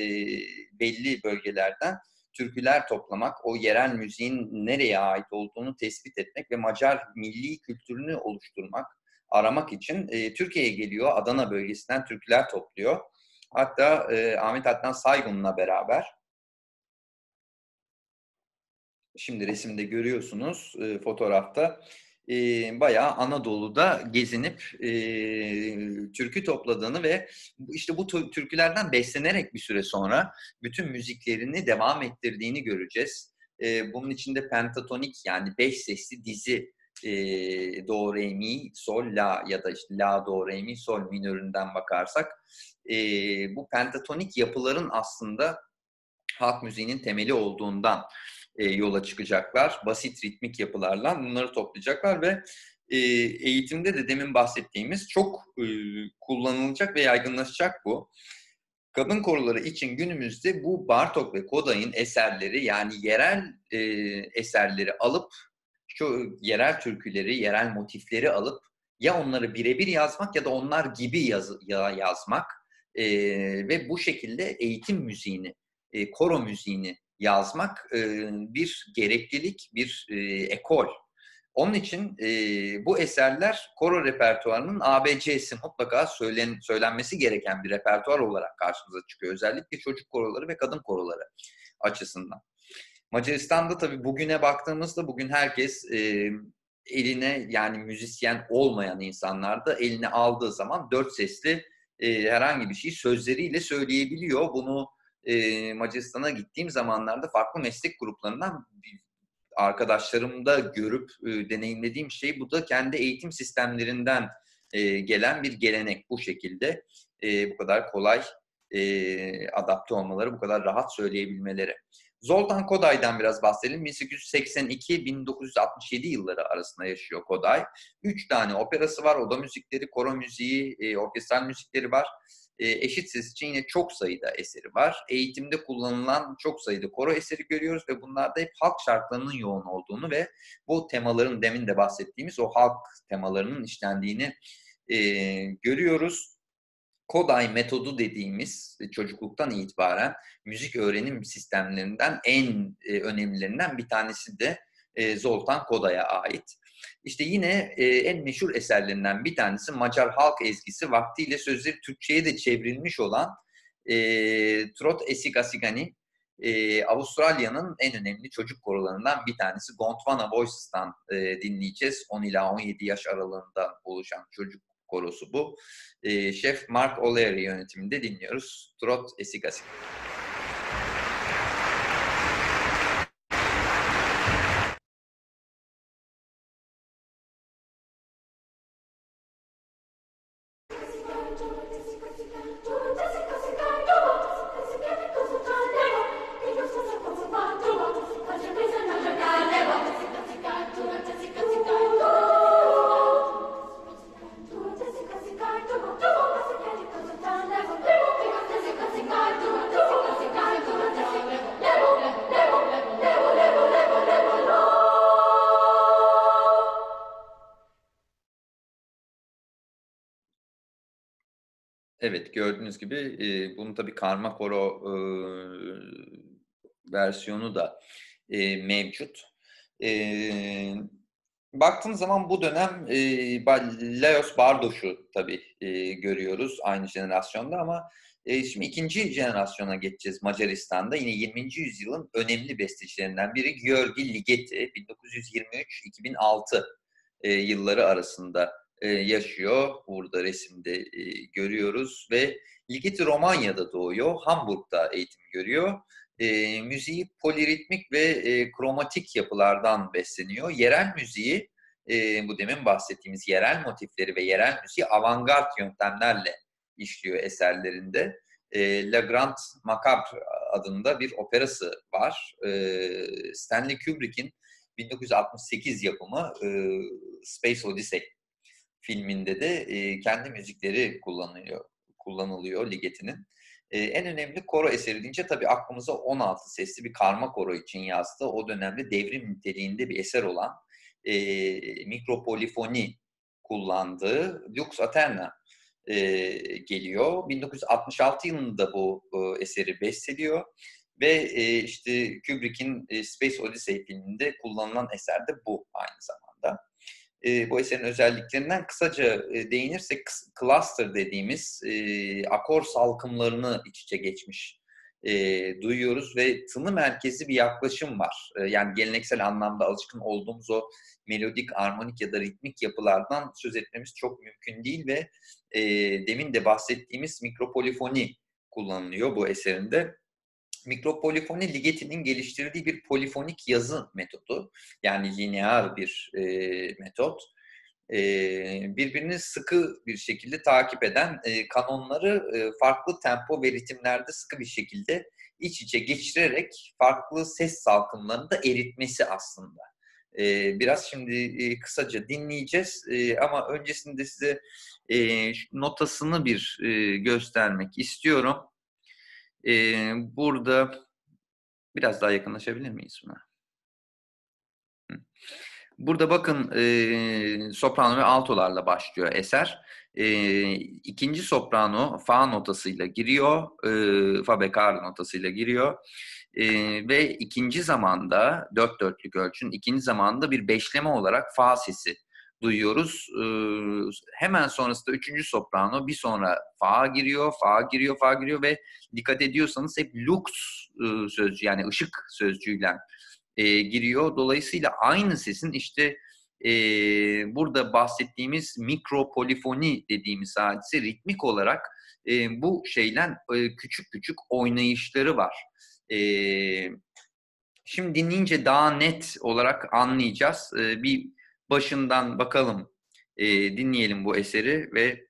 belli bölgelerden türküler toplamak, o yerel müziğin nereye ait olduğunu tespit etmek ve Macar milli kültürünü oluşturmak, aramak için e, Türkiye'ye geliyor. Adana bölgesinden türküler topluyor. Hatta e, Ahmet Adnan Saygun'la beraber şimdi resimde görüyorsunuz e, fotoğrafta e, bayağı Anadolu'da gezinip e, türkü topladığını ve işte bu türkülerden beslenerek bir süre sonra bütün müziklerini devam ettirdiğini göreceğiz. E, bunun içinde pentatonik yani beş sesli dizi e, do, re, mi, sol, la ya da işte la, do, re, mi, sol minöründen bakarsak e, bu pentatonik yapıların aslında halk müziğinin temeli olduğundan e, yola çıkacaklar. Basit ritmik yapılarla bunları toplayacaklar ve e, eğitimde de demin bahsettiğimiz çok e, kullanılacak ve yaygınlaşacak bu. Kadın koruları için günümüzde bu Bartok ve Koday'ın eserleri yani yerel e, eserleri alıp şu yerel türküleri, yerel motifleri alıp ya onları birebir yazmak ya da onlar gibi yaz, ya yazmak e, ve bu şekilde eğitim müziğini, e, koro müziğini yazmak e, bir gereklilik, bir e, ekol. Onun için e, bu eserler koro repertuarının ABC'si mutlaka söylen, söylenmesi gereken bir repertuar olarak karşımıza çıkıyor. Özellikle çocuk koroları ve kadın koroları açısından. Macaristan'da tabii bugüne baktığımızda bugün herkes eline yani müzisyen olmayan insanlar da eline aldığı zaman dört sesli herhangi bir şeyi sözleriyle söyleyebiliyor. Bunu e, Macaristan'a gittiğim zamanlarda farklı meslek gruplarından arkadaşlarımda görüp e, deneyimlediğim şey bu da kendi eğitim sistemlerinden e, gelen bir gelenek bu şekilde e, bu kadar kolay e, adapte olmaları, bu kadar rahat söyleyebilmeleri. Zoltan Koday'dan biraz bahsedelim. 1882-1967 yılları arasında yaşıyor Koday. Üç tane operası var. Oda müzikleri, koro müziği, e, orkestral müzikleri var. E, eşit ses için yine çok sayıda eseri var. Eğitimde kullanılan çok sayıda koro eseri görüyoruz ve bunlarda hep halk şarkılarının yoğun olduğunu ve bu temaların demin de bahsettiğimiz o halk temalarının işlendiğini e, görüyoruz. Koday metodu dediğimiz çocukluktan itibaren müzik öğrenim sistemlerinden en e, önemlilerinden bir tanesi de e, Zoltan Koday'a ait. İşte yine e, en meşhur eserlerinden bir tanesi Macar halk ezgisi vaktiyle sözleri Türkçe'ye de çevrilmiş olan e, Trot Esigasigani e, Avustralya'nın en önemli çocuk korolarından bir tanesi Gondwana Voices'tan e, dinleyeceğiz. 10 ila 17 yaş aralığında oluşan çocuk korosu bu. E, Şef Mark O'Leary yönetiminde dinliyoruz. Trot Esigasigani. Evet gördüğünüz gibi e, bunun tabii karma koro e, versiyonu da e, mevcut. E, baktığımız zaman bu dönem e, Leos Bardos'u tabii e, görüyoruz aynı jenerasyonda ama e, şimdi ikinci jenerasyona geçeceğiz Macaristan'da. Yine 20. yüzyılın önemli bestecilerinden biri Georgi Ligeti 1923-2006 e, yılları arasında yaşıyor. Burada resimde görüyoruz ve Ligeti Romanya'da doğuyor. Hamburg'da eğitim görüyor. E, müziği poliritmik ve e, kromatik yapılardan besleniyor. Yerel müziği, e, bu demin bahsettiğimiz yerel motifleri ve yerel müziği avantgard yöntemlerle işliyor eserlerinde. E, La Grande Macabre adında bir operası var. E, Stanley Kubrick'in 1968 yapımı e, Space Odyssey filminde de e, kendi müzikleri kullanılıyor, kullanılıyor Ligeti'nin. E, en önemli koro eseri deyince tabii aklımıza 16 sesli bir karma koro için yazdı. O dönemde devrim niteliğinde bir eser olan e, mikropolifoni kullandığı Lux Aterna e, geliyor. 1966 yılında bu e, eseri besteliyor ve e, işte Kubrick'in e, Space Odyssey filminde kullanılan eser de bu aynı zamanda e, bu eserin özelliklerinden kısaca e, değinirsek cluster dediğimiz e, akor salkımlarını iç içe geçmiş e, duyuyoruz ve tını merkezi bir yaklaşım var. E, yani geleneksel anlamda alışkın olduğumuz o melodik, armonik ya da ritmik yapılardan söz etmemiz çok mümkün değil ve e, demin de bahsettiğimiz mikropolifoni kullanılıyor bu eserinde. Mikropolifoni Ligeti'nin geliştirdiği bir polifonik yazı metodu. Yani lineer bir e, metot. E, birbirini sıkı bir şekilde takip eden e, kanonları e, farklı tempo ve ritimlerde sıkı bir şekilde iç içe geçirerek farklı ses salkımlarını da eritmesi aslında. E, biraz şimdi e, kısaca dinleyeceğiz e, ama öncesinde size e, notasını bir e, göstermek istiyorum. E, burada biraz daha yakınlaşabilir miyiz buna? Burada bakın e, soprano ve altolarla başlıyor eser. E, ikinci soprano fa notasıyla giriyor, e, fa becar notasıyla giriyor. E, ve ikinci zamanda, dört dörtlük ölçün ikinci zamanda bir beşleme olarak fa sesi duyuyoruz. E, hemen sonrasında üçüncü soprano, bir sonra fa giriyor, fa giriyor, fa giriyor ve dikkat ediyorsanız hep lux e, sözcüğü yani ışık sözcüğüyle e, giriyor. Dolayısıyla aynı sesin işte e, burada bahsettiğimiz mikropolifoni dediğimiz hadise ritmik olarak e, bu şeylen e, küçük küçük oynayışları var. E, şimdi dinleyince daha net olarak anlayacağız. E, bir başından bakalım, e, dinleyelim bu eseri ve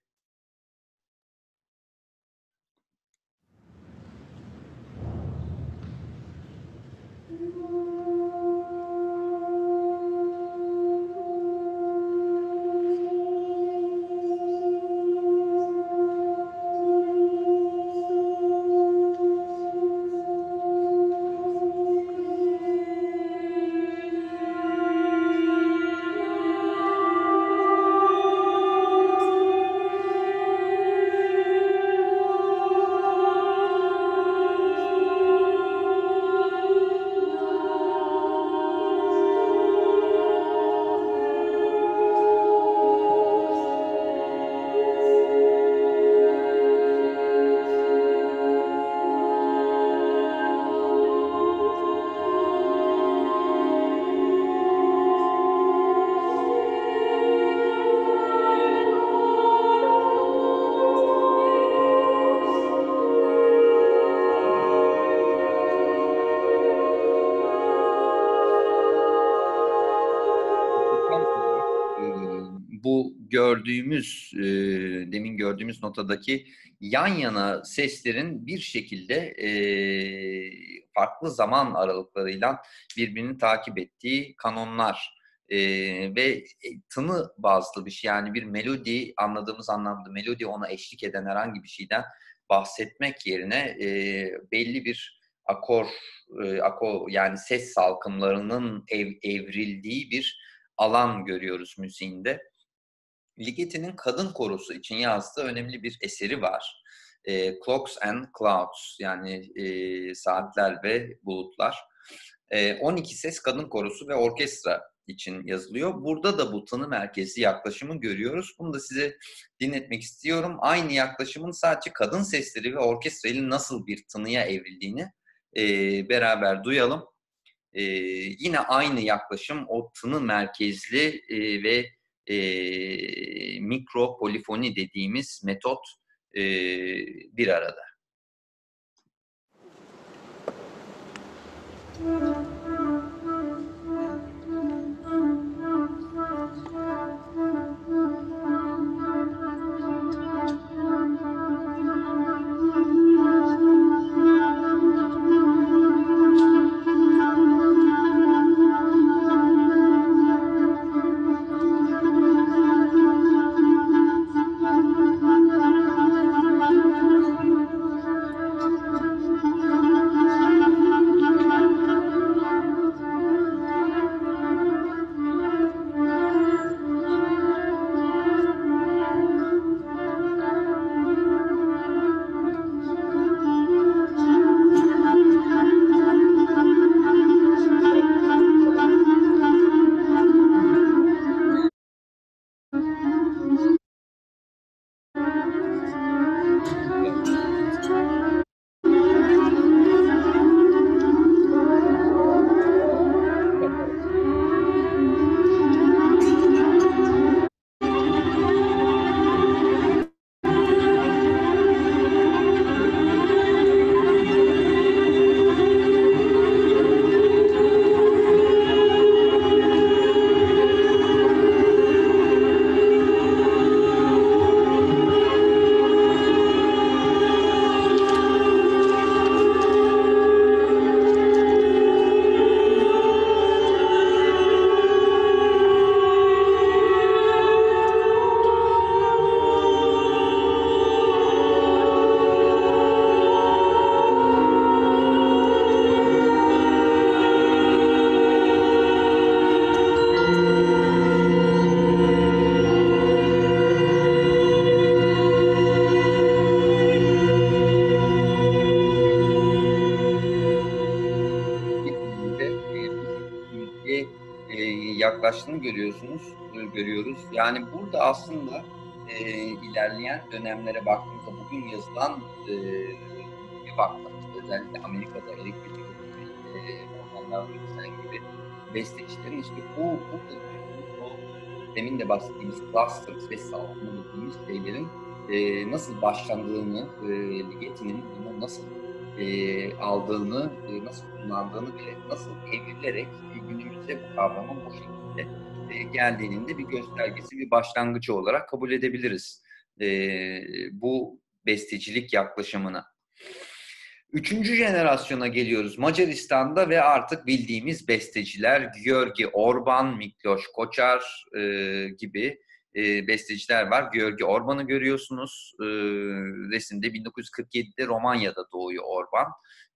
gördüğümüz, e, demin gördüğümüz notadaki yan yana seslerin bir şekilde e, farklı zaman aralıklarıyla birbirini takip ettiği kanonlar e, ve tını bazlı bir şey. Yani bir melodi, anladığımız anlamda melodi ona eşlik eden herhangi bir şeyden bahsetmek yerine e, belli bir akor, e, akor yani ses salkımlarının ev, evrildiği bir alan görüyoruz müziğinde. Ligeti'nin kadın korosu için yazdığı önemli bir eseri var. E, Clocks and Clouds yani e, saatler ve bulutlar. E, 12 ses kadın korosu ve orkestra için yazılıyor. Burada da bu tanı merkezi yaklaşımı görüyoruz. Bunu da size dinletmek istiyorum. Aynı yaklaşımın sadece kadın sesleri ve orkestra ile nasıl bir tınıya evrildiğini e, beraber duyalım. E, yine aynı yaklaşım o tını merkezli e, ve e, mikropolifoni dediğimiz metot e, bir arada. Müzik aslında e, ilerleyen dönemlere baktığımızda bugün yazılan e, bir baktık. Özellikle Amerika'da elektrik e, ormanlar ve gibi bestecilerin işte bu, burada o demin de bahsettiğimiz clusters ve sağlamlı dediğimiz şeylerin e, nasıl başlandığını, e, Ligeti'nin bunu nasıl e, aldığını, e, nasıl kullandığını ve nasıl evrilerek e, günümüzde bu kavramın bu şekilde e, geldiğinin de bir göstergesi, bir başlangıcı olarak kabul edebiliriz e, bu bestecilik yaklaşımını. Üçüncü jenerasyona geliyoruz. Macaristan'da ve artık bildiğimiz besteciler Georgi Orban, Miklos Koçar e, gibi e, besteciler var. Georgi Orban'ı görüyorsunuz. E, resimde 1947'de Romanya'da doğuyor Orban.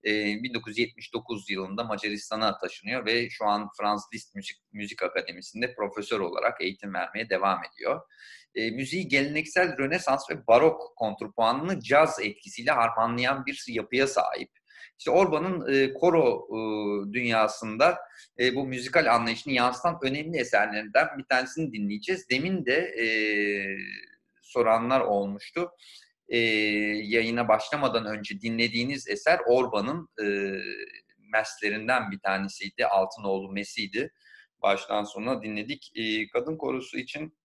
E, 1979 yılında Macaristan'a taşınıyor ve şu an Franz Liszt Müzik, Müzik Akademisi'nde profesör olarak eğitim vermeye devam ediyor. E, müziği geleneksel Rönesans ve Barok kontrpuanını caz etkisiyle harmanlayan bir yapıya sahip. İşte Orban'ın e, koro e, dünyasında e, bu müzikal anlayışını yansıtan önemli eserlerinden bir tanesini dinleyeceğiz. Demin de e, soranlar olmuştu. E, yayına başlamadan önce dinlediğiniz eser Orban'ın e, meslerinden bir tanesiydi. Altınoğlu Mesi'ydi. Baştan sona dinledik. E, kadın korusu için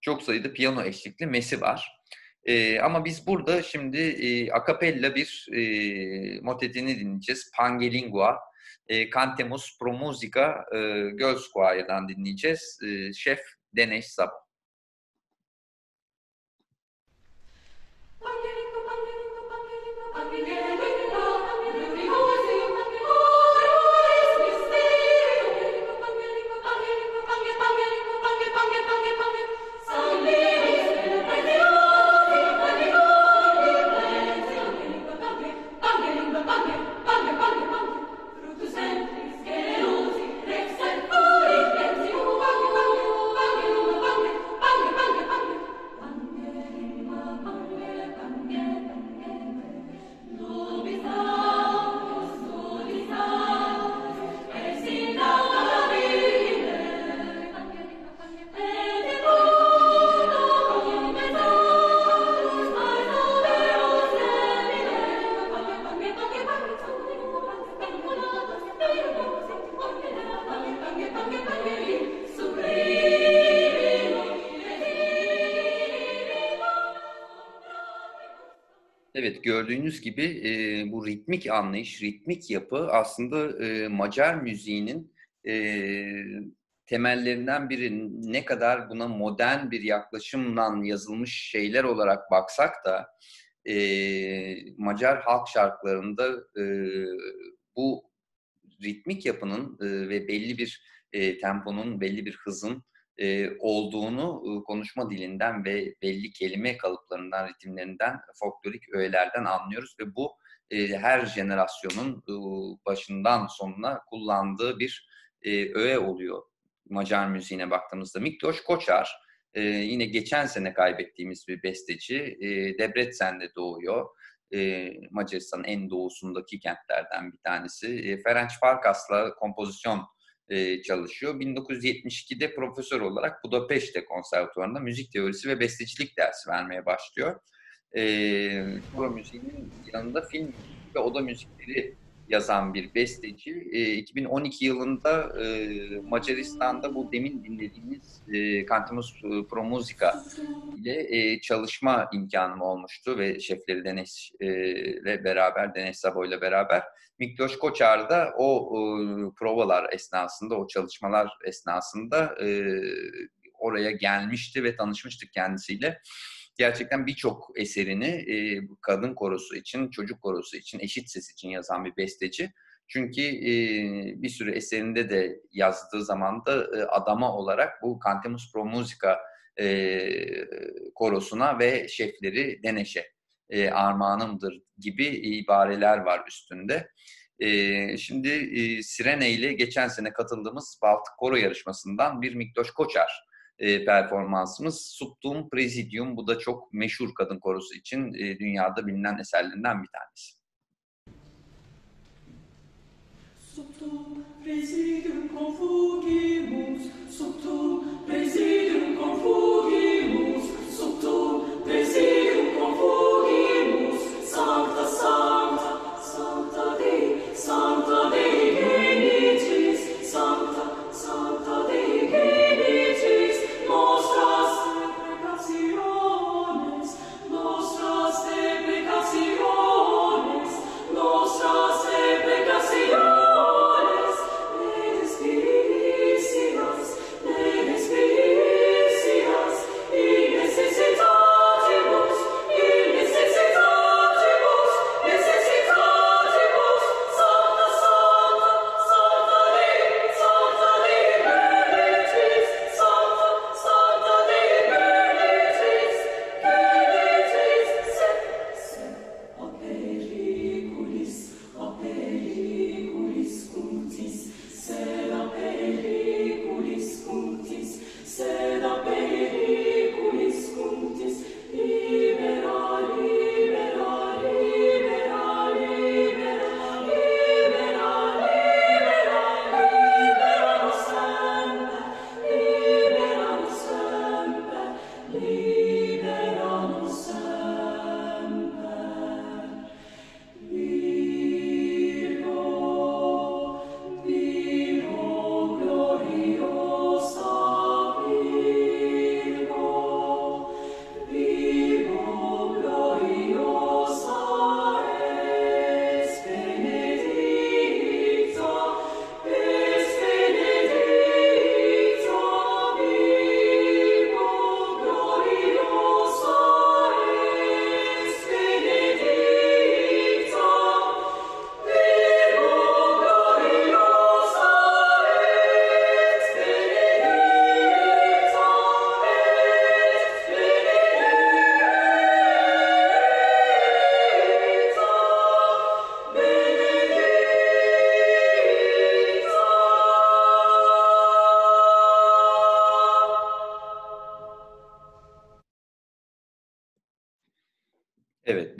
çok sayıda piyano eşlikli Mesi var. E, ama biz burada şimdi e, akapella bir e, motetini dinleyeceğiz. Pangelingua, e, Cantemus Pro Musica e, Girls Choir'dan dinleyeceğiz. E, Şef Deneş Sabo. Gördüğünüz gibi e, bu ritmik anlayış, ritmik yapı aslında e, Macar müziğinin e, temellerinden biri. Ne kadar buna modern bir yaklaşımla yazılmış şeyler olarak baksak da e, Macar halk şarkılarında e, bu ritmik yapının e, ve belli bir e, temponun, belli bir hızın olduğunu konuşma dilinden ve belli kelime kalıplarından, ritimlerinden, folklorik öğelerden anlıyoruz ve bu her jenerasyonun başından sonuna kullandığı bir öğe oluyor Macar müziğine baktığımızda. Miklos Koçar yine geçen sene kaybettiğimiz bir besteci. Debrecen'de doğuyor. E, Macaristan'ın en doğusundaki kentlerden bir tanesi. Ferenc Farkas'la kompozisyon e, çalışıyor. 1972'de profesör olarak Budapeşte Konservatuvarı'nda müzik teorisi ve bestecilik dersi vermeye başlıyor. E, Pro müziğinin yanında film ve oda müzikleri yazan bir besteci. E, 2012 yılında e, Macaristan'da bu demin dinlediğimiz e, Cantimus Pro Musica ile e, çalışma imkanım olmuştu ve şefleri Deniz e, ile beraber, Deniz Sabo ile beraber Miklos Koçar da o e, provalar esnasında, o çalışmalar esnasında e, oraya gelmişti ve tanışmıştık kendisiyle gerçekten birçok eserini e, kadın korosu için, çocuk korosu için, eşit ses için yazan bir besteci. Çünkü e, bir sürü eserinde de yazdığı zaman da e, adama olarak bu Cantemus Pro Musica e, korosuna ve şefleri Deneş'e e, armağanımdır gibi ibareler var üstünde. E, şimdi e, Sirene ile geçen sene katıldığımız Baltık Koro yarışmasından bir Mikloş Koçar e, performansımız. Subtum Presidium bu da çok meşhur kadın korosu için e, dünyada bilinen eserlerinden bir tanesi. Subtum Presidium confugimus Evet,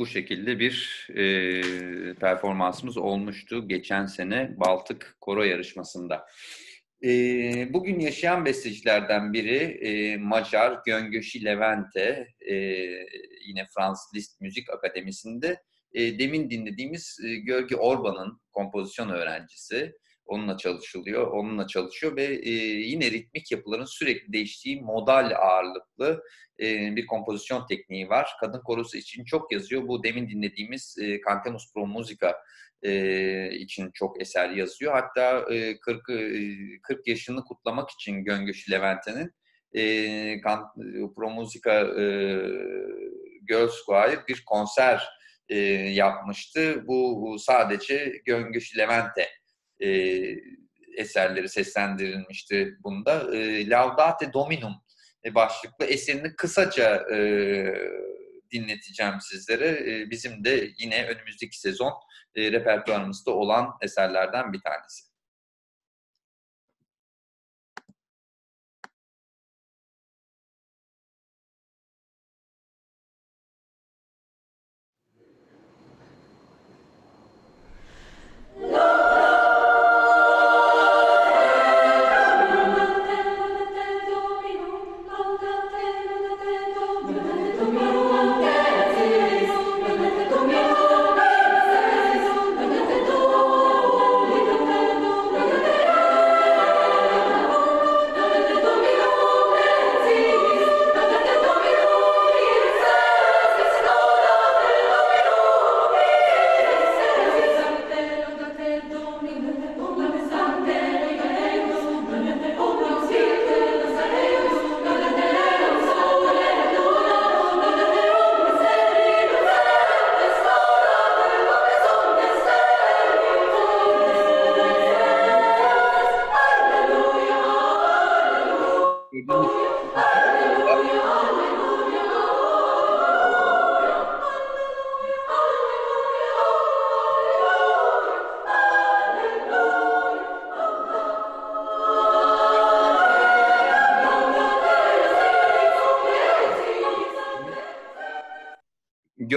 bu şekilde bir e, performansımız olmuştu geçen sene Baltık Koro yarışmasında. E, bugün yaşayan bestecilerden biri e, Macar Göngöşi Levente, e, yine Fransız Liszt Müzik Akademisi'nde e, demin dinlediğimiz e, Görgi Orban'ın kompozisyon öğrencisi. Onunla çalışılıyor, onunla çalışıyor ve e, yine ritmik yapıların sürekli değiştiği modal ağırlıklı e, bir kompozisyon tekniği var. Kadın korosu için çok yazıyor. Bu demin dinlediğimiz e, Cantemus Pro Musica e, için çok eser yazıyor. Hatta e, 40, e, 40 yaşını kutlamak için Göngöşü Levente'nin e, Pro Musica e, Girls Choir bir konser e, yapmıştı. Bu sadece Göngöşü Levente e, eserleri seslendirilmişti bunda. E, Laudate Dominum başlıklı eserini kısaca e, dinleteceğim sizlere. E, bizim de yine önümüzdeki sezon e, repertuarımızda olan eserlerden bir tanesi.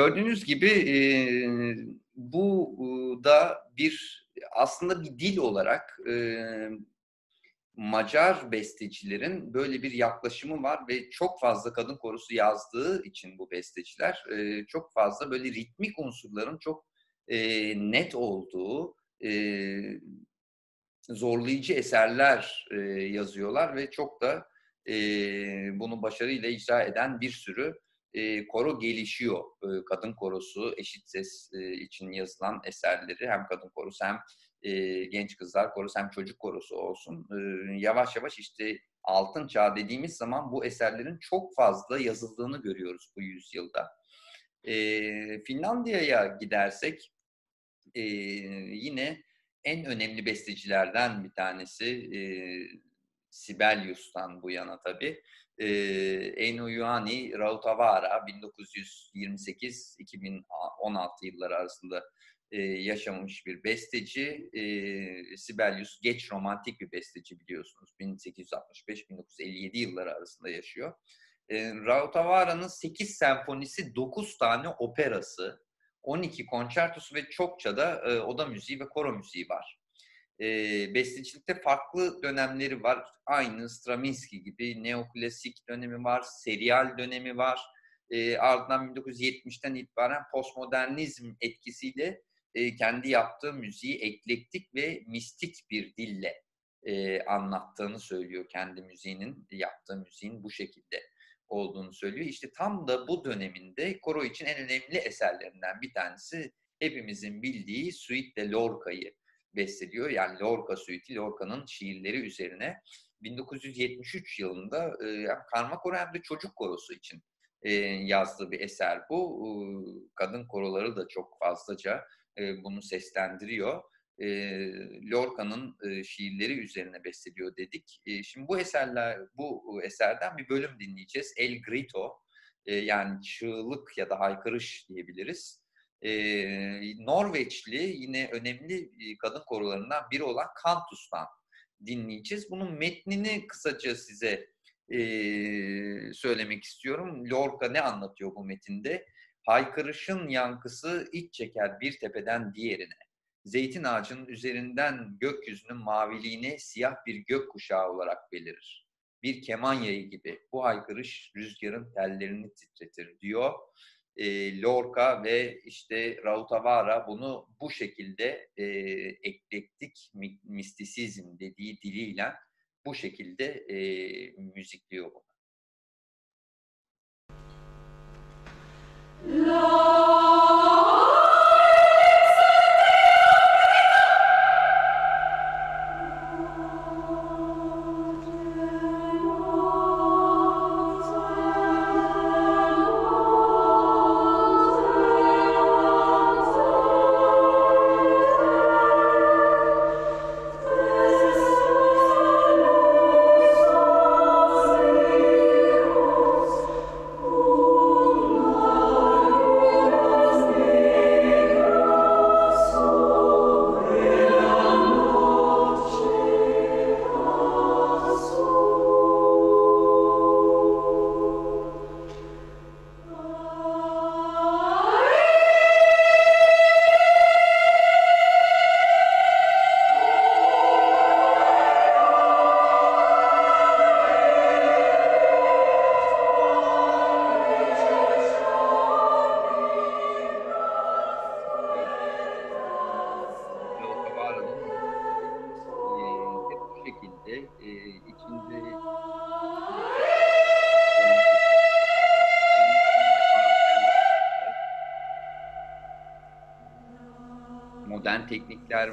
Gördüğünüz gibi e, bu da bir aslında bir dil olarak e, Macar bestecilerin böyle bir yaklaşımı var ve çok fazla kadın korusu yazdığı için bu besteciler e, çok fazla böyle ritmik unsurların çok e, net olduğu e, zorlayıcı eserler e, yazıyorlar ve çok da e, bunu başarıyla icra eden bir sürü koro gelişiyor. Kadın korosu, eşit ses için yazılan eserleri hem kadın korosu hem genç kızlar korosu hem çocuk korosu olsun. Yavaş yavaş işte altın çağ dediğimiz zaman bu eserlerin çok fazla yazıldığını görüyoruz bu yüzyılda. Finlandiya'ya gidersek yine en önemli bestecilerden bir tanesi e, Sibelius'tan bu yana tabii. E, Eino Yuani Rautavara 1928-2016 yılları arasında e, yaşamış bir besteci. E, Sibelius geç romantik bir besteci biliyorsunuz. 1865-1957 yılları arasında yaşıyor. E, Rautavara'nın 8 senfonisi, 9 tane operası, 12 konçertosu ve çokça da e, oda müziği ve koro müziği var. E, bestecilikte farklı dönemleri var. Aynı Stravinsky gibi neoklasik dönemi var, serial dönemi var. E, ardından 1970'ten itibaren postmodernizm etkisiyle e, kendi yaptığı müziği eklektik ve mistik bir dille e, anlattığını söylüyor. Kendi müziğinin, yaptığı müziğin bu şekilde olduğunu söylüyor. İşte tam da bu döneminde koro için en önemli eserlerinden bir tanesi hepimizin bildiği Suite de Lorca'yı besteliyor. Yani Lorca Suite'i, Lorca'nın şiirleri üzerine 1973 yılında e, karma koro çocuk korosu için e, yazdığı bir eser bu. E, kadın koroları da çok fazlaca e, bunu seslendiriyor. E, Lorca'nın e, şiirleri üzerine besteliyor dedik. E, şimdi bu eserler, bu eserden bir bölüm dinleyeceğiz. El Grito, e, yani çığlık ya da haykırış diyebiliriz. Norveçli yine önemli kadın korularından biri olan Kantus'tan dinleyeceğiz. Bunun metnini kısaca size söylemek istiyorum. Lorca ne anlatıyor bu metinde? Haykırışın yankısı iç çeker bir tepeden diğerine. Zeytin ağacının üzerinden gökyüzünün maviliğini siyah bir gök kuşağı olarak belirir. Bir keman yayı gibi bu haykırış rüzgarın tellerini titretir diyor. E, Lorca ve işte Rautavara bunu bu şekilde e, eklektik mistisizm dediği diliyle bu şekilde e, müzikliyor bunu. teknikler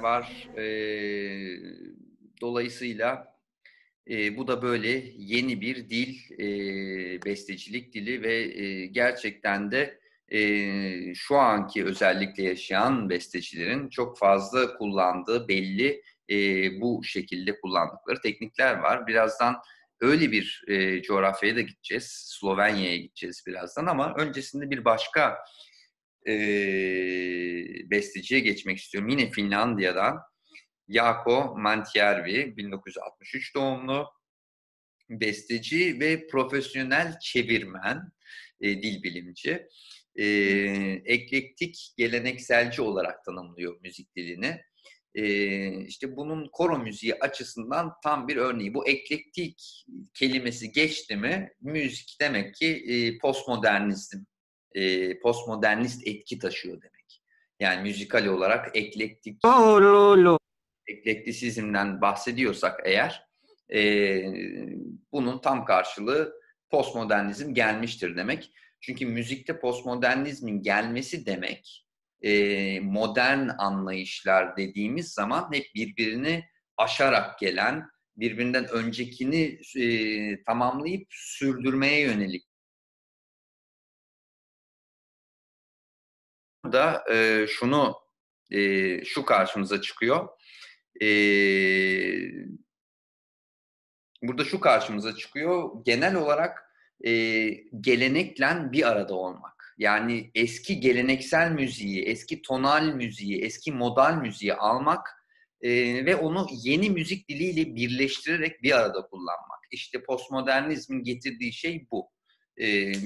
var. E, dolayısıyla e, bu da böyle yeni bir dil, e, bestecilik dili ve e, gerçekten de e, şu anki özellikle yaşayan bestecilerin çok fazla kullandığı belli e, bu şekilde kullandıkları teknikler var. Birazdan öyle bir e, coğrafyaya da gideceğiz. Slovenya'ya gideceğiz birazdan ama öncesinde bir başka e, besteciye geçmek istiyorum. Yine Finlandiya'dan Jaakko Mantjärvi 1963 doğumlu besteci ve profesyonel çevirmen, e, dil bilimci. E, eklektik, gelenekselci olarak tanımlıyor müzik dilini. e, işte bunun koro müziği açısından tam bir örneği. Bu eklektik kelimesi geçti mi müzik demek ki e, postmodernizm, e, postmodernist etki taşıyor demek. Yani müzikal olarak eklektik, eklektisizmden bahsediyorsak eğer e, bunun tam karşılığı postmodernizm gelmiştir demek. Çünkü müzikte postmodernizmin gelmesi demek e, modern anlayışlar dediğimiz zaman hep birbirini aşarak gelen, birbirinden öncekini e, tamamlayıp sürdürmeye yönelik. Burada e, şunu e, şu karşımıza çıkıyor. E, burada şu karşımıza çıkıyor. Genel olarak e, gelenekle bir arada olmak. Yani eski geleneksel müziği, eski tonal müziği, eski modal müziği almak e, ve onu yeni müzik diliyle birleştirerek bir arada kullanmak. İşte postmodernizmin getirdiği şey bu.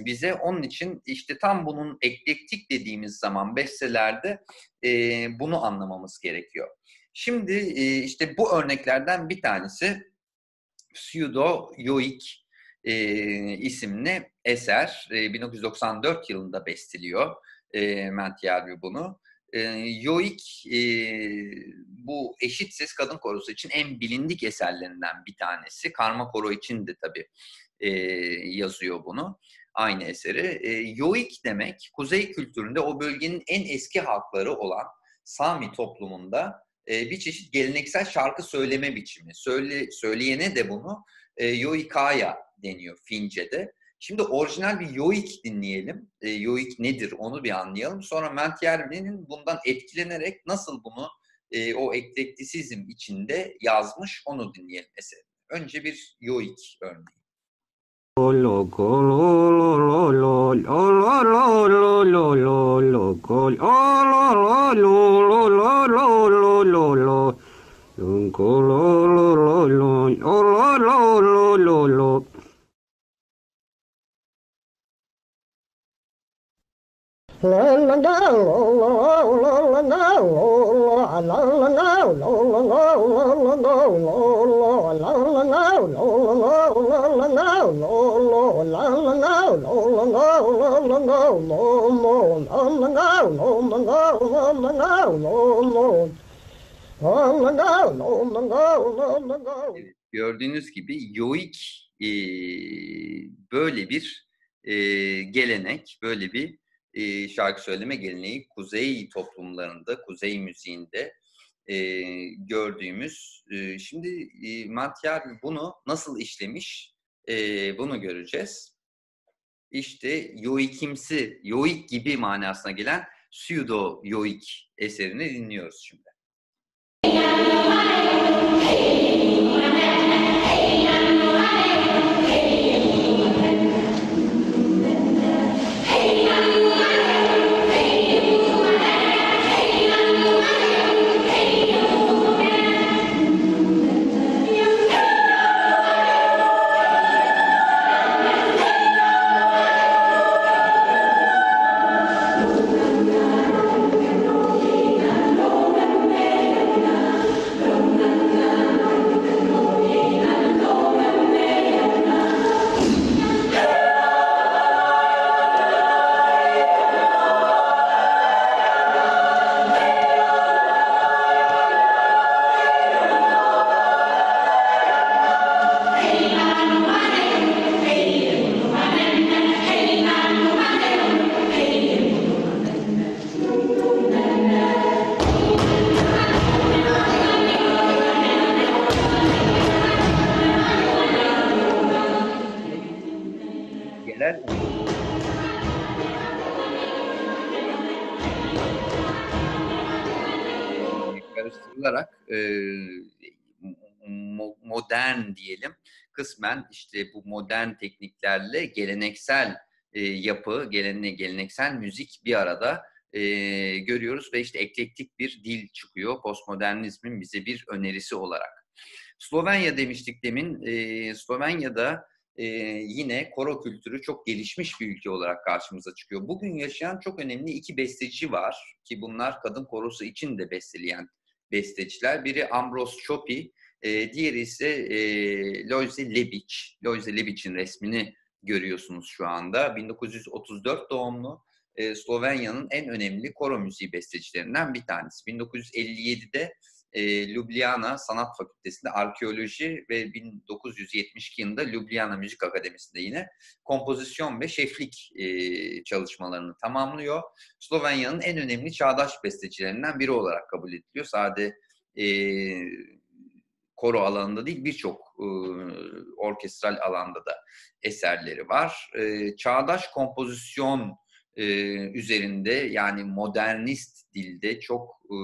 Bize onun için işte tam bunun eklektik dediğimiz zaman bestelerde bunu anlamamız gerekiyor. Şimdi işte bu örneklerden bir tanesi Pseudo Yoik isimli eser. E, 1994 yılında besteliyor e, bunu. Yoik bu eşit ses kadın korosu için en bilindik eserlerinden bir tanesi. Karma koro için de tabii e, yazıyor bunu. Aynı eseri. E, Yoik demek Kuzey kültüründe o bölgenin en eski halkları olan Sami toplumunda e, bir çeşit geleneksel şarkı söyleme biçimi. Söyle, söyleyene de bunu e, Yoikaya deniyor Fince'de. Şimdi orijinal bir Yoik dinleyelim. E, Yoik nedir onu bir anlayalım. Sonra Mentiervi'nin bundan etkilenerek nasıl bunu e, o eklektisizm içinde yazmış onu dinleyelim mesela. Önce bir Yoik örneği. Oh, Gördüğünüz gibi yoik e, böyle bir e, gelenek, böyle bir e, şarkı söyleme geleneği kuzey toplumlarında, kuzey müziğinde e, gördüğümüz. E, şimdi e, Matyar bunu nasıl işlemiş e, bunu göreceğiz. İşte yoikimsi, yoik gibi manasına gelen pseudo yoik eserini dinliyoruz şimdi. Kısmen işte bu modern tekniklerle geleneksel e, yapı, gelene, geleneksel müzik bir arada e, görüyoruz ve işte eklektik bir dil çıkıyor postmodernizmin bize bir önerisi olarak. Slovenya demiştik demin. E, Slovenya'da e, yine koro kültürü çok gelişmiş bir ülke olarak karşımıza çıkıyor. Bugün yaşayan çok önemli iki besteci var ki bunlar kadın korosu için de besteleyen besteciler. Biri Ambros Chopi, e, diğeri ise e, Lojze Lebic. Lojze Lebic'in resmini görüyorsunuz şu anda. 1934 doğumlu e, Slovenya'nın en önemli koro müziği bestecilerinden bir tanesi. 1957'de e, Ljubljana Sanat Fakültesi'nde arkeoloji ve 1972 yılında Ljubljana Müzik Akademisi'nde yine kompozisyon ve şeflik e, çalışmalarını tamamlıyor. Slovenya'nın en önemli çağdaş bestecilerinden biri olarak kabul ediliyor. Sade e, koro alanında değil birçok e, orkestral alanda da eserleri var. E, çağdaş kompozisyon e, üzerinde yani modernist dilde çok e,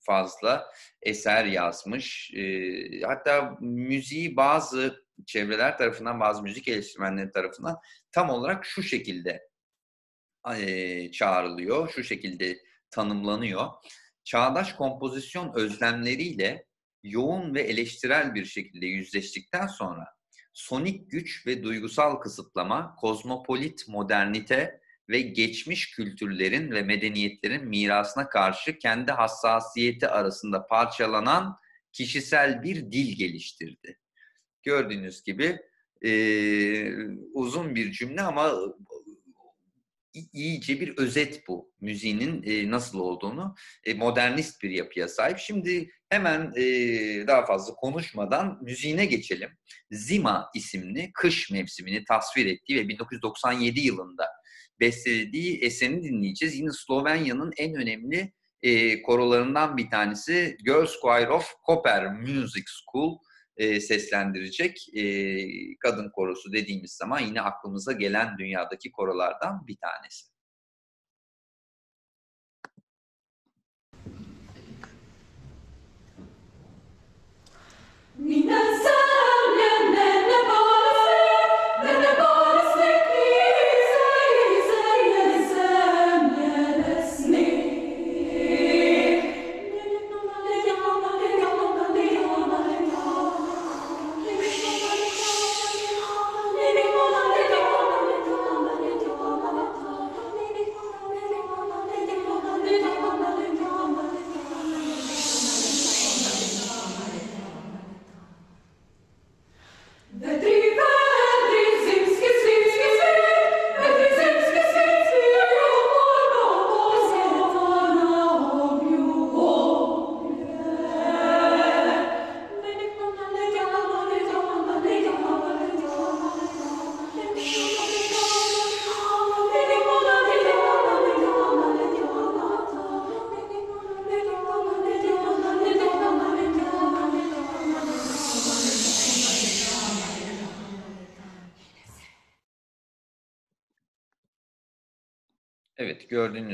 fazla eser yazmış. E, hatta müziği bazı çevreler tarafından, bazı müzik eleştirmenleri tarafından tam olarak şu şekilde e, çağrılıyor, şu şekilde tanımlanıyor. Çağdaş kompozisyon özlemleriyle yoğun ve eleştirel bir şekilde yüzleştikten sonra sonik güç ve duygusal kısıtlama, kozmopolit modernite ve geçmiş kültürlerin ve medeniyetlerin mirasına karşı kendi hassasiyeti arasında parçalanan kişisel bir dil geliştirdi. Gördüğünüz gibi e, uzun bir cümle ama iyice bir özet bu müziğinin e, nasıl olduğunu e, modernist bir yapıya sahip. Şimdi hemen e, daha fazla konuşmadan müziğine geçelim. Zima isimli kış mevsimini tasvir ettiği ve 1997 yılında bestelediği eserini dinleyeceğiz. Yine Slovenya'nın en önemli e, korolarından bir tanesi Girls Choir of Koper Music School e, seslendirecek e, kadın korosu dediğimiz zaman yine aklımıza gelen dünyadaki korolardan bir tanesi. Minasa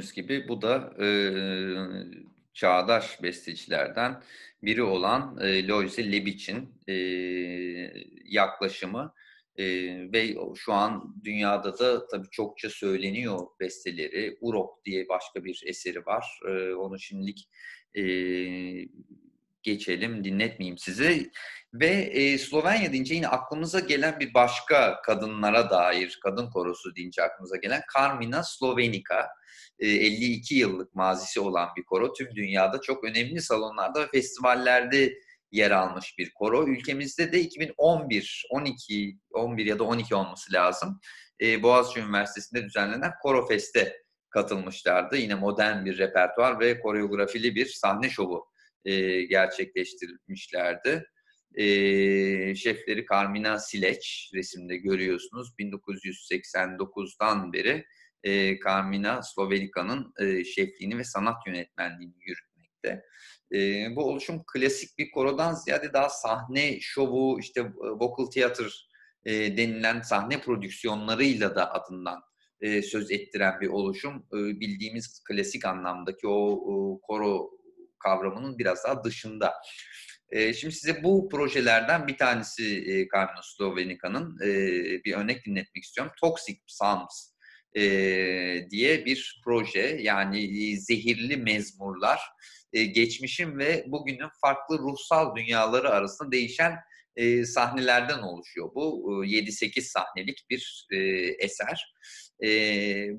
gördüğünüz gibi bu da e, çağdaş bestecilerden biri olan e, Loise Lebic'in e, yaklaşımı e, ve şu an dünyada da tabii çokça söyleniyor besteleri. Urok diye başka bir eseri var. E, onu şimdilik e, geçelim, dinletmeyeyim size. Ve e, Slovenya deyince yine aklımıza gelen bir başka kadınlara dair, kadın korosu deyince aklımıza gelen Carmina Slovenica. E, 52 yıllık mazisi olan bir koro. Tüm dünyada çok önemli salonlarda ve festivallerde yer almış bir koro. Ülkemizde de 2011, 12, 11 ya da 12 olması lazım. E, Boğaziçi Üniversitesi'nde düzenlenen Koro Fest'e katılmışlardı. Yine modern bir repertuar ve koreografili bir sahne şovu e, gerçekleştirmişlerdi. E, şefleri Carmina Sileç resimde görüyorsunuz. 1989'dan beri e, Carmina Slovenika'nın e, şefliğini ve sanat yönetmenliğini yürütmekte. E, bu oluşum klasik bir korodan ziyade daha sahne şovu, işte vocal theater e, denilen sahne prodüksiyonlarıyla da adından e, söz ettiren bir oluşum. E, bildiğimiz klasik anlamdaki o, o koro kavramının biraz daha dışında. E, şimdi size bu projelerden bir tanesi e, Carmina Slovenica'nın e, bir örnek dinletmek istiyorum. Toxic Psalms e, diye bir proje yani zehirli mezmurlar e, geçmişin ve bugünün farklı ruhsal dünyaları arasında değişen e, sahnelerden oluşuyor. Bu e, 7-8 sahnelik bir e, eser. E,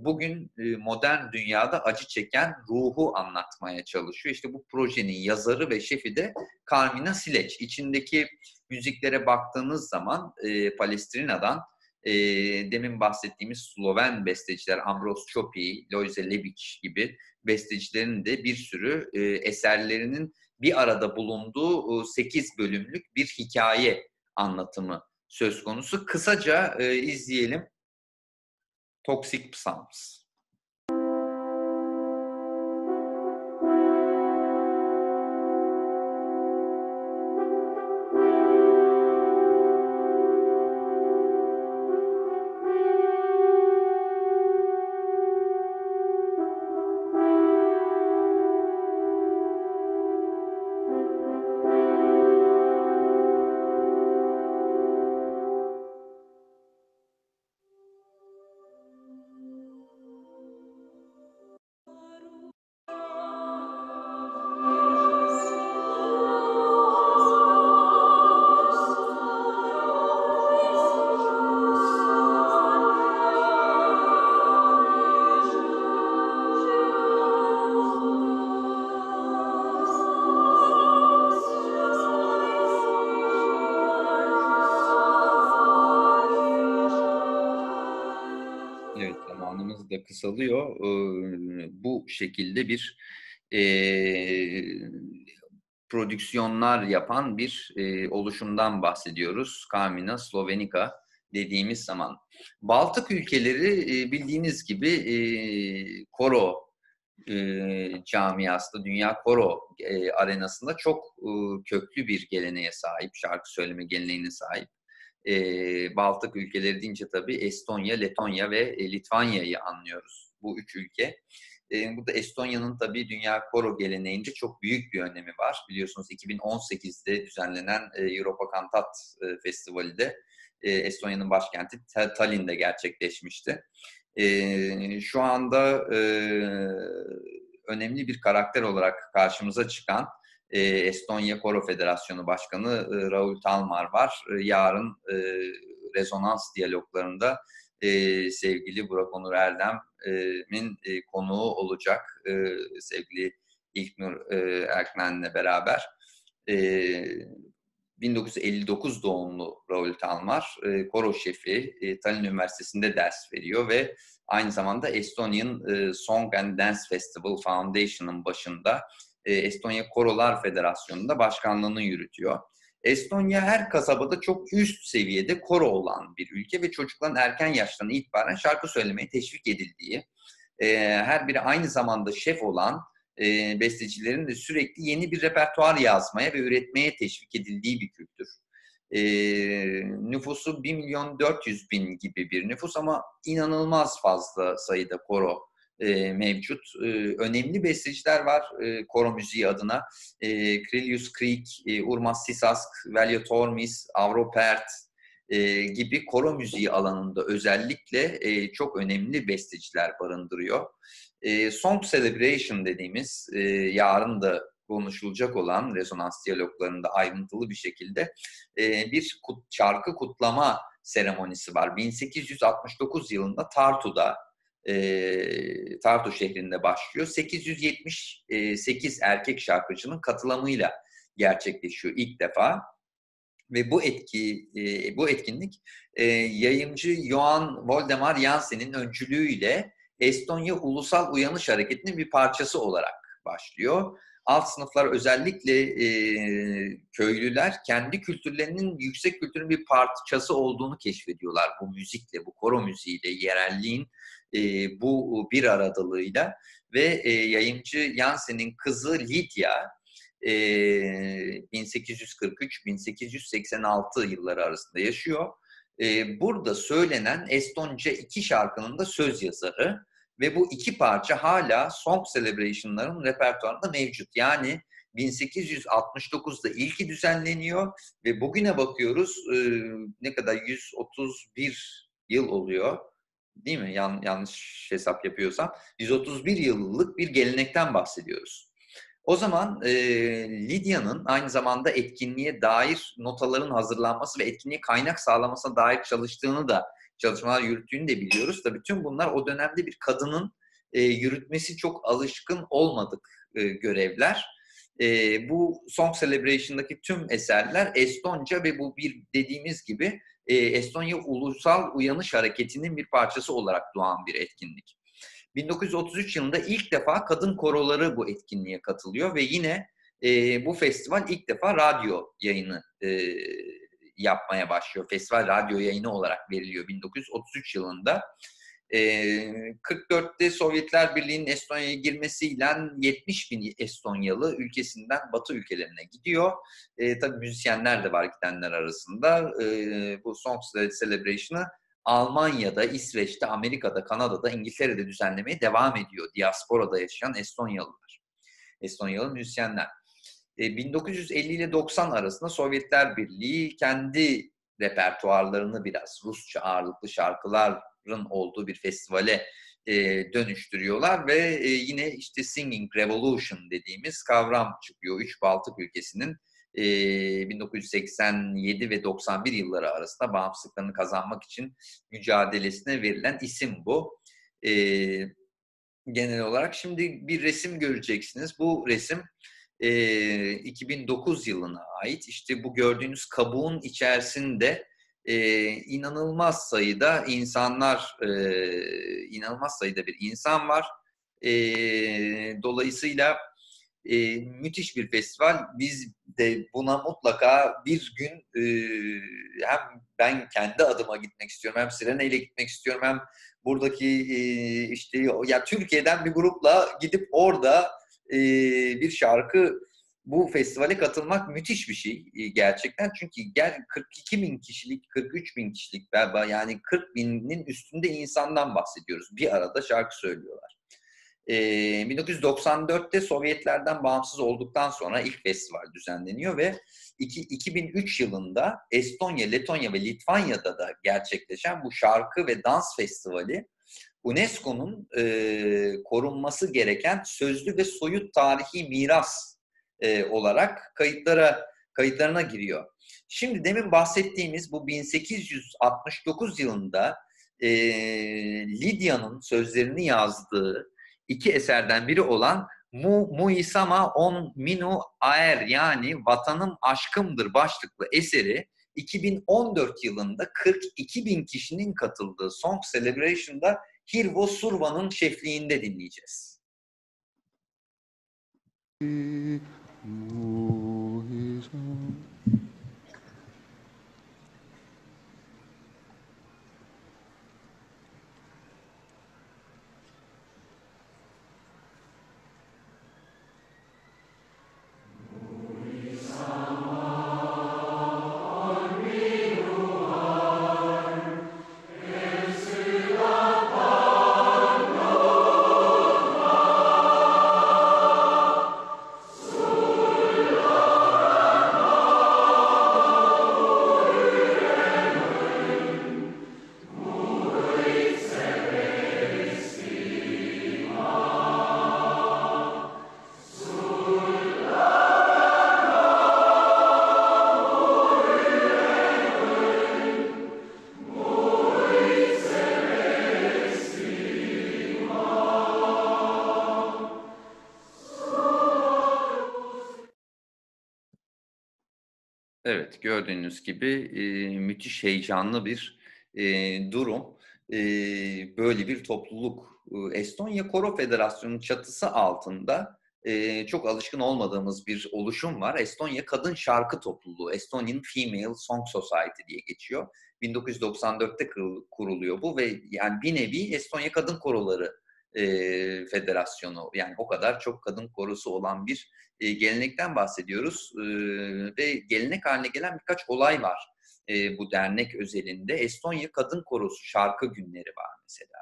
bugün e, modern dünyada acı çeken ruhu anlatmaya çalışıyor. İşte bu projenin yazarı ve şefi de Carmina Sileç. İçindeki müziklere baktığınız zaman e, Palestrina'dan e, demin bahsettiğimiz Sloven besteciler Ambros Chopi, Lojze Lebic gibi bestecilerin de bir sürü e, eserlerinin bir arada bulunduğu 8 bölümlük bir hikaye anlatımı söz konusu. Kısaca e, izleyelim. Toxic Psalms. Şekilde bir e, prodüksiyonlar yapan bir e, oluşumdan bahsediyoruz. Carmina Slovenica dediğimiz zaman. Baltık ülkeleri e, bildiğiniz gibi e, koro e, camiasında, Dünya Koro e, arenasında çok e, köklü bir geleneğe sahip, şarkı söyleme geleneğine sahip e, Baltık ülkeleri deyince tabii Estonya, Letonya ve e, Litvanya'yı anlıyoruz. Bu üç ülke. Burada Estonya'nın tabii Dünya Koro geleneğinde çok büyük bir önemi var. Biliyorsunuz 2018'de düzenlenen Europa Cantat e, Festivali de Estonya'nın başkenti Tallinn'de gerçekleşmişti. Şu anda önemli bir karakter olarak karşımıza çıkan Estonya Koro Federasyonu Başkanı e, Raul Talmar var. Yarın rezonans diyaloglarında e, sevgili Burak Onur Erdem'in e, konuğu olacak e, sevgili İlknur e, Erkmen'le beraber. E, 1959 doğumlu Raul Talmar, e, koro şefi, e, Tallinn Üniversitesi'nde ders veriyor ve aynı zamanda Estonian e, Song and Dance Festival Foundation'ın başında e, Estonya Korolar Federasyonu'nda başkanlığını yürütüyor. Estonya her kasabada çok üst seviyede koro olan bir ülke ve çocukların erken yaştan itibaren şarkı söylemeye teşvik edildiği, e, her biri aynı zamanda şef olan e, bestecilerin de sürekli yeni bir repertuar yazmaya ve üretmeye teşvik edildiği bir kültür. E, nüfusu 1 milyon 400 bin gibi bir nüfus ama inanılmaz fazla sayıda koro e, mevcut. E, önemli besteciler var e, koro müziği adına. E, Krilius Creek, e, Urmas Sisask, Velio Tormis, Avropert e, gibi koro müziği alanında özellikle e, çok önemli besteciler barındırıyor. E, Song Celebration dediğimiz e, yarın da konuşulacak olan rezonans diyaloglarında ayrıntılı bir şekilde e, bir kut, şarkı kutlama seremonisi var. 1869 yılında Tartu'da e, Tartu şehrinde başlıyor. 878 erkek şarkıcının katılımıyla gerçekleşiyor ilk defa. Ve bu etki, e, bu etkinlik e, yayımcı Johan Voldemar Jansen'in öncülüğüyle Estonya Ulusal Uyanış Hareketi'nin bir parçası olarak başlıyor. Alt sınıflar özellikle e, köylüler kendi kültürlerinin yüksek kültürün bir parçası olduğunu keşfediyorlar bu müzikle, bu koro müziğiyle, yerelliğin e, bu bir aradalığıyla ve e, yayıncı Jansen'in kızı Lydia e, 1843-1886 yılları arasında yaşıyor. E, burada söylenen Estonca iki şarkının da söz yazarı ve bu iki parça hala Song Celebration'ların repertuarında mevcut. Yani 1869'da ilki düzenleniyor ve bugüne bakıyoruz e, ne kadar 131 yıl oluyor değil mi? Yan, yanlış hesap yapıyorsam. 131 yıllık bir gelenekten bahsediyoruz. O zaman e, Lidya'nın aynı zamanda etkinliğe dair notaların hazırlanması ve etkinliğe kaynak sağlamasına dair çalıştığını da çalışmalar yürüttüğünü de biliyoruz. Tabii tüm bunlar o dönemde bir kadının e, yürütmesi çok alışkın olmadık e, görevler. E, bu Song Celebration'daki tüm eserler Estonca ve bu bir dediğimiz gibi e, Estonya Ulusal Uyanış Hareketi'nin bir parçası olarak doğan bir etkinlik. 1933 yılında ilk defa kadın koroları bu etkinliğe katılıyor ve yine e, bu festival ilk defa radyo yayını e, yapmaya başlıyor. Festival radyo yayını olarak veriliyor 1933 yılında. E, 44'te Sovyetler Birliği'nin Estonya'ya girmesiyle 70 bin Estonyalı ülkesinden Batı ülkelerine gidiyor. E, tabii müzisyenler de var gidenler arasında. E, bu Song Celebration'ı Almanya'da, İsveç'te, Amerika'da, Kanada'da, İngiltere'de düzenlemeye devam ediyor. Diasporada yaşayan Estonyalılar. Estonyalı müzisyenler. 1950 e, ile 90 arasında Sovyetler Birliği kendi repertuarlarını biraz Rusça ağırlıklı şarkıların olduğu bir festivale e, dönüştürüyorlar ve e, yine işte Singing Revolution dediğimiz kavram çıkıyor. Üç Baltık ülkesinin 1987 ve 91 yılları arasında bağımsızlıklarını kazanmak için mücadelesine verilen isim bu. genel olarak şimdi bir resim göreceksiniz. Bu resim 2009 yılına ait. İşte bu gördüğünüz kabuğun içerisinde inanılmaz sayıda insanlar, inanılmaz sayıda bir insan var. dolayısıyla e, müthiş bir festival. Biz de buna mutlaka bir gün e, hem ben kendi adıma gitmek istiyorum hem Sirene ile gitmek istiyorum hem buradaki e, işte ya Türkiye'den bir grupla gidip orada e, bir şarkı bu festivale katılmak müthiş bir şey e, gerçekten. Çünkü gel 42 bin kişilik, 43 bin kişilik galiba yani 40 binin üstünde insandan bahsediyoruz. Bir arada şarkı söylüyorlar. 1994'te Sovyetlerden bağımsız olduktan sonra ilk festival düzenleniyor ve 2003 yılında Estonya, Letonya ve Litvanya'da da gerçekleşen bu şarkı ve dans festivali UNESCO'nun e, korunması gereken sözlü ve soyut tarihi miras e, olarak kayıtlara kayıtlarına giriyor. Şimdi demin bahsettiğimiz bu 1869 yılında e, Lidya'nın sözlerini yazdığı iki eserden biri olan Mu Muisama on Minu Aer yani Vatanım Aşkımdır başlıklı eseri 2014 yılında 42 bin kişinin katıldığı Song Celebration'da Hirvo Surva'nın şefliğinde dinleyeceğiz. Evet, gördüğünüz gibi e, müthiş heyecanlı bir e, durum. E, böyle bir topluluk. Estonya Koro Federasyonu çatısı altında e, çok alışkın olmadığımız bir oluşum var. Estonya Kadın Şarkı Topluluğu, Estonian Female Song Society diye geçiyor. 1994'te kuruluyor bu ve yani bir nevi Estonya Kadın Koroları e, Federasyonu. Yani o kadar çok kadın korosu olan bir e, gelenekten bahsediyoruz e, ve gelenek haline gelen birkaç olay var e, bu dernek özelinde. Estonya Kadın Korosu şarkı günleri var mesela.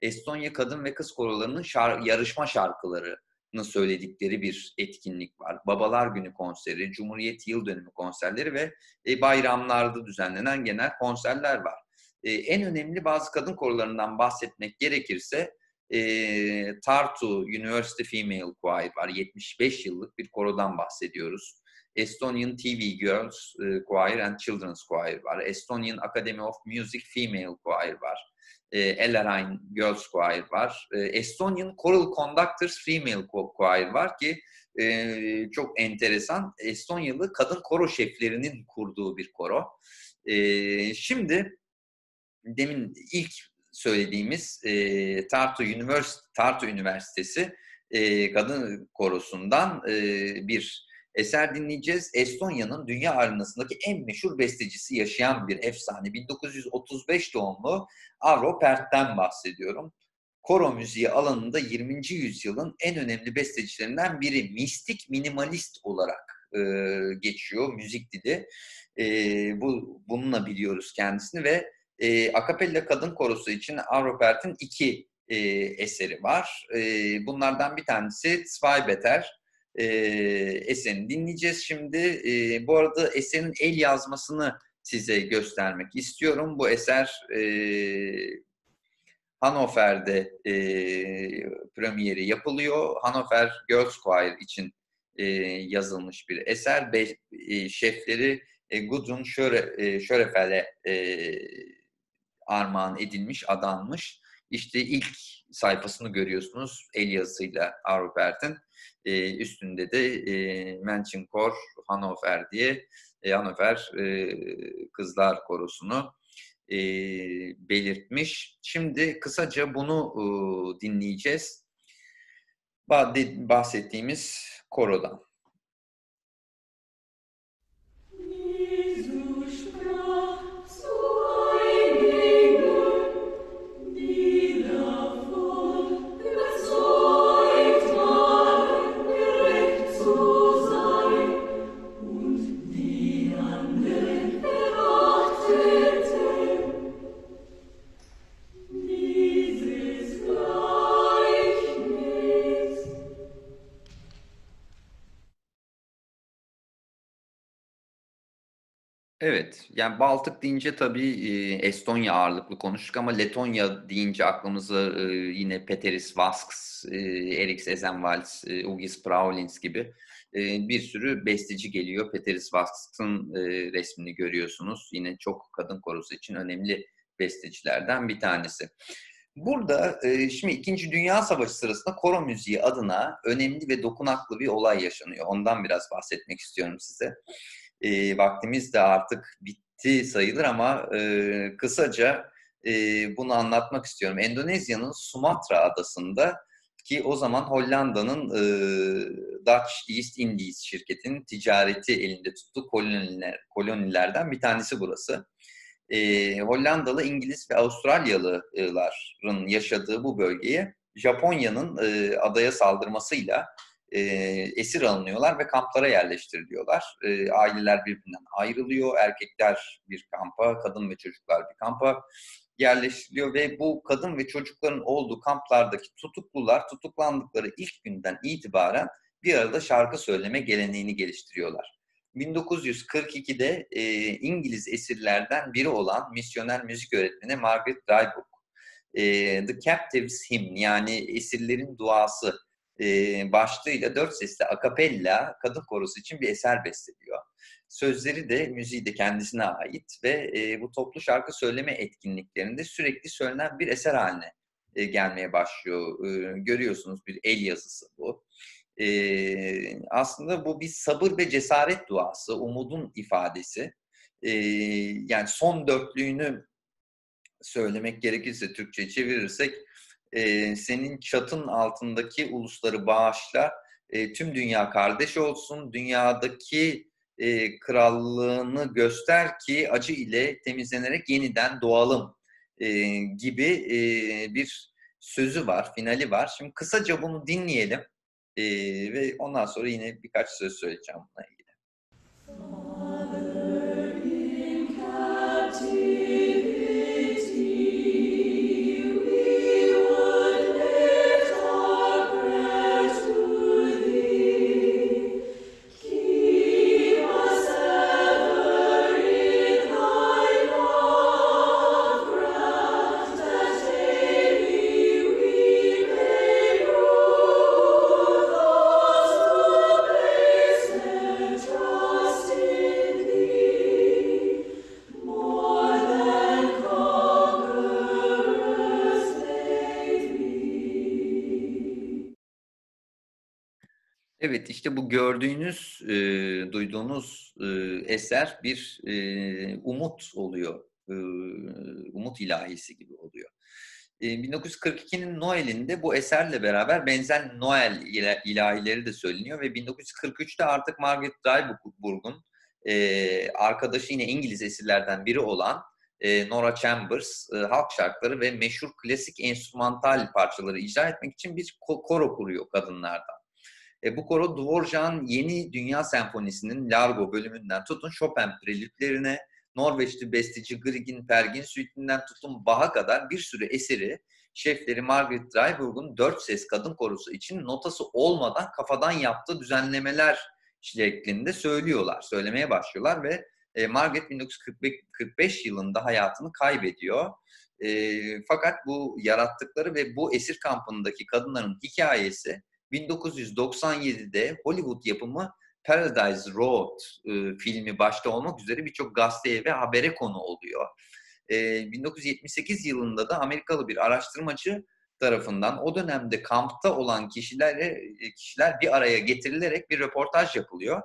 Estonya Kadın ve Kız Korolarının şar yarışma şarkılarını söyledikleri bir etkinlik var. Babalar Günü konseri, Cumhuriyet Yıl Dönümü konserleri ve e, bayramlarda düzenlenen genel konserler var. E, en önemli bazı kadın korolarından bahsetmek gerekirse e, Tartu University Female Choir var. 75 yıllık bir korodan bahsediyoruz. Estonian TV Girls Choir and Children's Choir var. Estonian Academy of Music Female Choir var. E, Ellerine Girls Choir var. E, Estonian Choral Conductors Female Choir var ki e, çok enteresan. Estonyalı kadın koro şeflerinin kurduğu bir koro. E, şimdi demin ilk söylediğimiz e, Tartu, Üniversite, Tartu Üniversitesi e, kadın korosundan e, bir eser dinleyeceğiz. Estonya'nın dünya arenasındaki en meşhur bestecisi yaşayan bir efsane. 1935 doğumlu Avro Pert'ten bahsediyorum. Koro müziği alanında 20. yüzyılın en önemli bestecilerinden biri. Mistik minimalist olarak e, geçiyor müzik dili. E, bu Bununla biliyoruz kendisini ve e, akapella kadın korosu için Avropert'in iki e, eseri var. E, bunlardan bir tanesi Zweibeter e, eserini dinleyeceğiz şimdi. E, bu arada eserin el yazmasını size göstermek istiyorum. Bu eser e, Hannover'de e, premieri yapılıyor. Hannover Girls Choir için e, yazılmış bir eser. Be, e, şefleri e, Gudrun Schöre, e, armağan edilmiş, adanmış. İşte ilk sayfasını görüyorsunuz el yazısıyla Arbert'in. E, üstünde de e, Menchenkor Hannover diye e, Hannover e, Kızlar Korosu'nu e, belirtmiş. Şimdi kısaca bunu e, dinleyeceğiz. Bahsettiğimiz korodan. Evet, yani Baltık deyince tabii Estonya ağırlıklı konuştuk ama Letonya deyince aklımıza yine Peteris Vasks, Eriks Ezenvals, Ugis Praulins gibi bir sürü besteci geliyor. Peteris Vasks'ın resmini görüyorsunuz. Yine çok kadın korosu için önemli bestecilerden bir tanesi. Burada şimdi İkinci Dünya Savaşı sırasında koro müziği adına önemli ve dokunaklı bir olay yaşanıyor. Ondan biraz bahsetmek istiyorum size e, vaktimiz de artık bitti sayılır ama e, kısaca e, bunu anlatmak istiyorum. Endonezya'nın Sumatra adasında ki o zaman Hollanda'nın e, Dutch East Indies şirketinin ticareti elinde tuttuğu koloniler, kolonilerden bir tanesi burası. E, Hollandalı, İngiliz ve Avustralyalıların yaşadığı bu bölgeye Japonya'nın e, adaya saldırmasıyla e, esir alınıyorlar ve kamplara yerleştiriliyorlar. E, aileler birbirinden ayrılıyor. Erkekler bir kampa, kadın ve çocuklar bir kampa yerleştiriliyor ve bu kadın ve çocukların olduğu kamplardaki tutuklular tutuklandıkları ilk günden itibaren bir arada şarkı söyleme geleneğini geliştiriyorlar. 1942'de e, İngiliz esirlerden biri olan misyoner müzik öğretmeni Margaret Dryburgh, e, The Captives Hymn yani esirlerin duası başlığıyla dört sesli akapella kadın korosu için bir eser besteliyor. Sözleri de müziği de kendisine ait ve bu toplu şarkı söyleme etkinliklerinde sürekli söylenen bir eser haline gelmeye başlıyor. Görüyorsunuz bir el yazısı bu. Aslında bu bir sabır ve cesaret duası, umudun ifadesi. Yani son dörtlüğünü söylemek gerekirse Türkçe çevirirsek e, senin çatın altındaki ulusları bağışla, e, tüm dünya kardeş olsun, dünyadaki e, krallığını göster ki acı ile temizlenerek yeniden doğalım e, gibi e, bir sözü var, finali var. Şimdi kısaca bunu dinleyelim e, ve ondan sonra yine birkaç söz söyleyeceğim buna Evet işte bu gördüğünüz, e, duyduğunuz e, eser bir e, umut oluyor. E, umut ilahisi gibi oluyor. E, 1942'nin Noel'inde bu eserle beraber benzer Noel ilahileri de söyleniyor ve 1943'te artık Margaret Dryburgh'un e, arkadaşı yine İngiliz esirlerden biri olan e, Nora Chambers e, halk şarkıları ve meşhur klasik enstrümantal parçaları icra etmek için bir koro kuruyor kadınlardan. E, bu koro Dvorak'ın Yeni Dünya Senfonisi'nin Largo bölümünden tutun Chopin prelütlerine, Norveçli besteci Grieg'in Pergin Suite'inden tutun Bach'a kadar bir sürü eseri şefleri Margaret Dryburgh'un dört ses kadın korosu için notası olmadan kafadan yaptığı düzenlemeler şeklinde söylüyorlar, söylemeye başlıyorlar ve e, Margaret 1945 yılında hayatını kaybediyor. E, fakat bu yarattıkları ve bu esir kampındaki kadınların hikayesi 1997'de Hollywood yapımı Paradise Road e, filmi başta olmak üzere birçok gazeteye ve habere konu oluyor. E, 1978 yılında da Amerikalı bir araştırmacı tarafından o dönemde kampta olan kişilere kişiler bir araya getirilerek bir röportaj yapılıyor.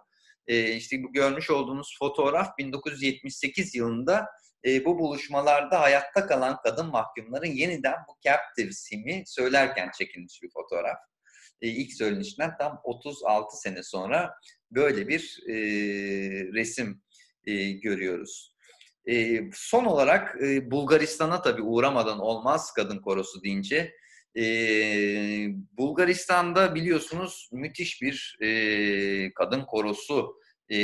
E, işte bu görmüş olduğunuz fotoğraf 1978 yılında e, bu buluşmalarda hayatta kalan kadın mahkumların yeniden bu captive simi söylerken çekilmiş bir fotoğraf. E, ilk söylenişinden tam 36 sene sonra böyle bir e, resim e, görüyoruz. E, son olarak e, Bulgaristan'a tabii uğramadan olmaz kadın korosu deyince. E, Bulgaristan'da biliyorsunuz müthiş bir e, kadın korosu e,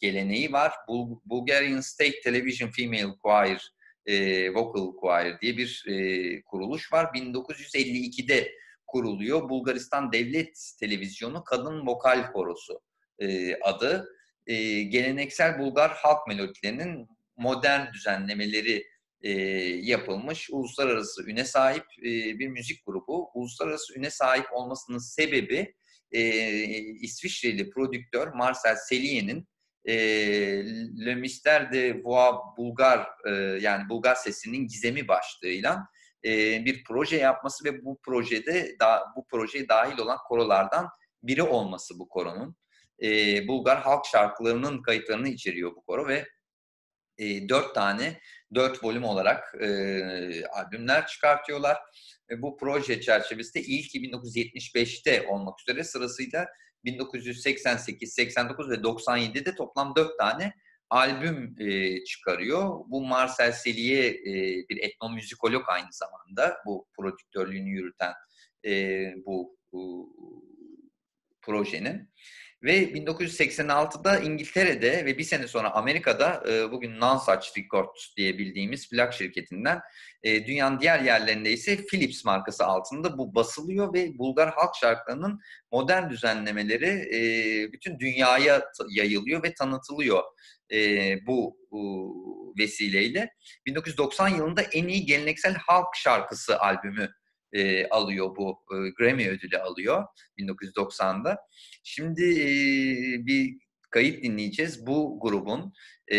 geleneği var. Bul Bulgarian State Television Female Choir, e, Vocal Choir diye bir e, kuruluş var. 1952'de kuruluyor. Bulgaristan Devlet Televizyonu Kadın Vokal Korosu e, adı. E, geleneksel Bulgar halk melodilerinin modern düzenlemeleri e, yapılmış uluslararası üne sahip e, bir müzik grubu. Uluslararası üne sahip olmasının sebebi e, İsviçreli prodüktör Marcel Selye'nin e, Le Mystère de Voix Bulgar e, yani Bulgar sesinin gizemi başlığıyla bir proje yapması ve bu projede bu projeye dahil olan korolardan biri olması bu koronun. Bulgar halk şarkılarının kayıtlarını içeriyor bu koro ve dört tane, dört volüm olarak albümler çıkartıyorlar. Bu proje çerçevesinde ilki 1975'te olmak üzere sırasıyla 1988, 89 ve 97'de toplam dört tane albüm e, çıkarıyor. Bu Marcel Selye e, bir etnomüzikolog aynı zamanda bu prodüktörlüğünü yürüten e, bu, bu projenin. Ve 1986'da İngiltere'de ve bir sene sonra Amerika'da e, bugün Nonsuch Records diye bildiğimiz plak şirketinden e, dünyanın diğer yerlerinde ise Philips markası altında bu basılıyor ve Bulgar halk şarkılarının modern düzenlemeleri e, bütün dünyaya yayılıyor ve tanıtılıyor bu, bu vesileyle. 1990 yılında en iyi geleneksel halk şarkısı albümü e, alıyor bu e, Grammy ödülü alıyor 1990'da. Şimdi e, bir kayıt dinleyeceğiz. Bu grubun e,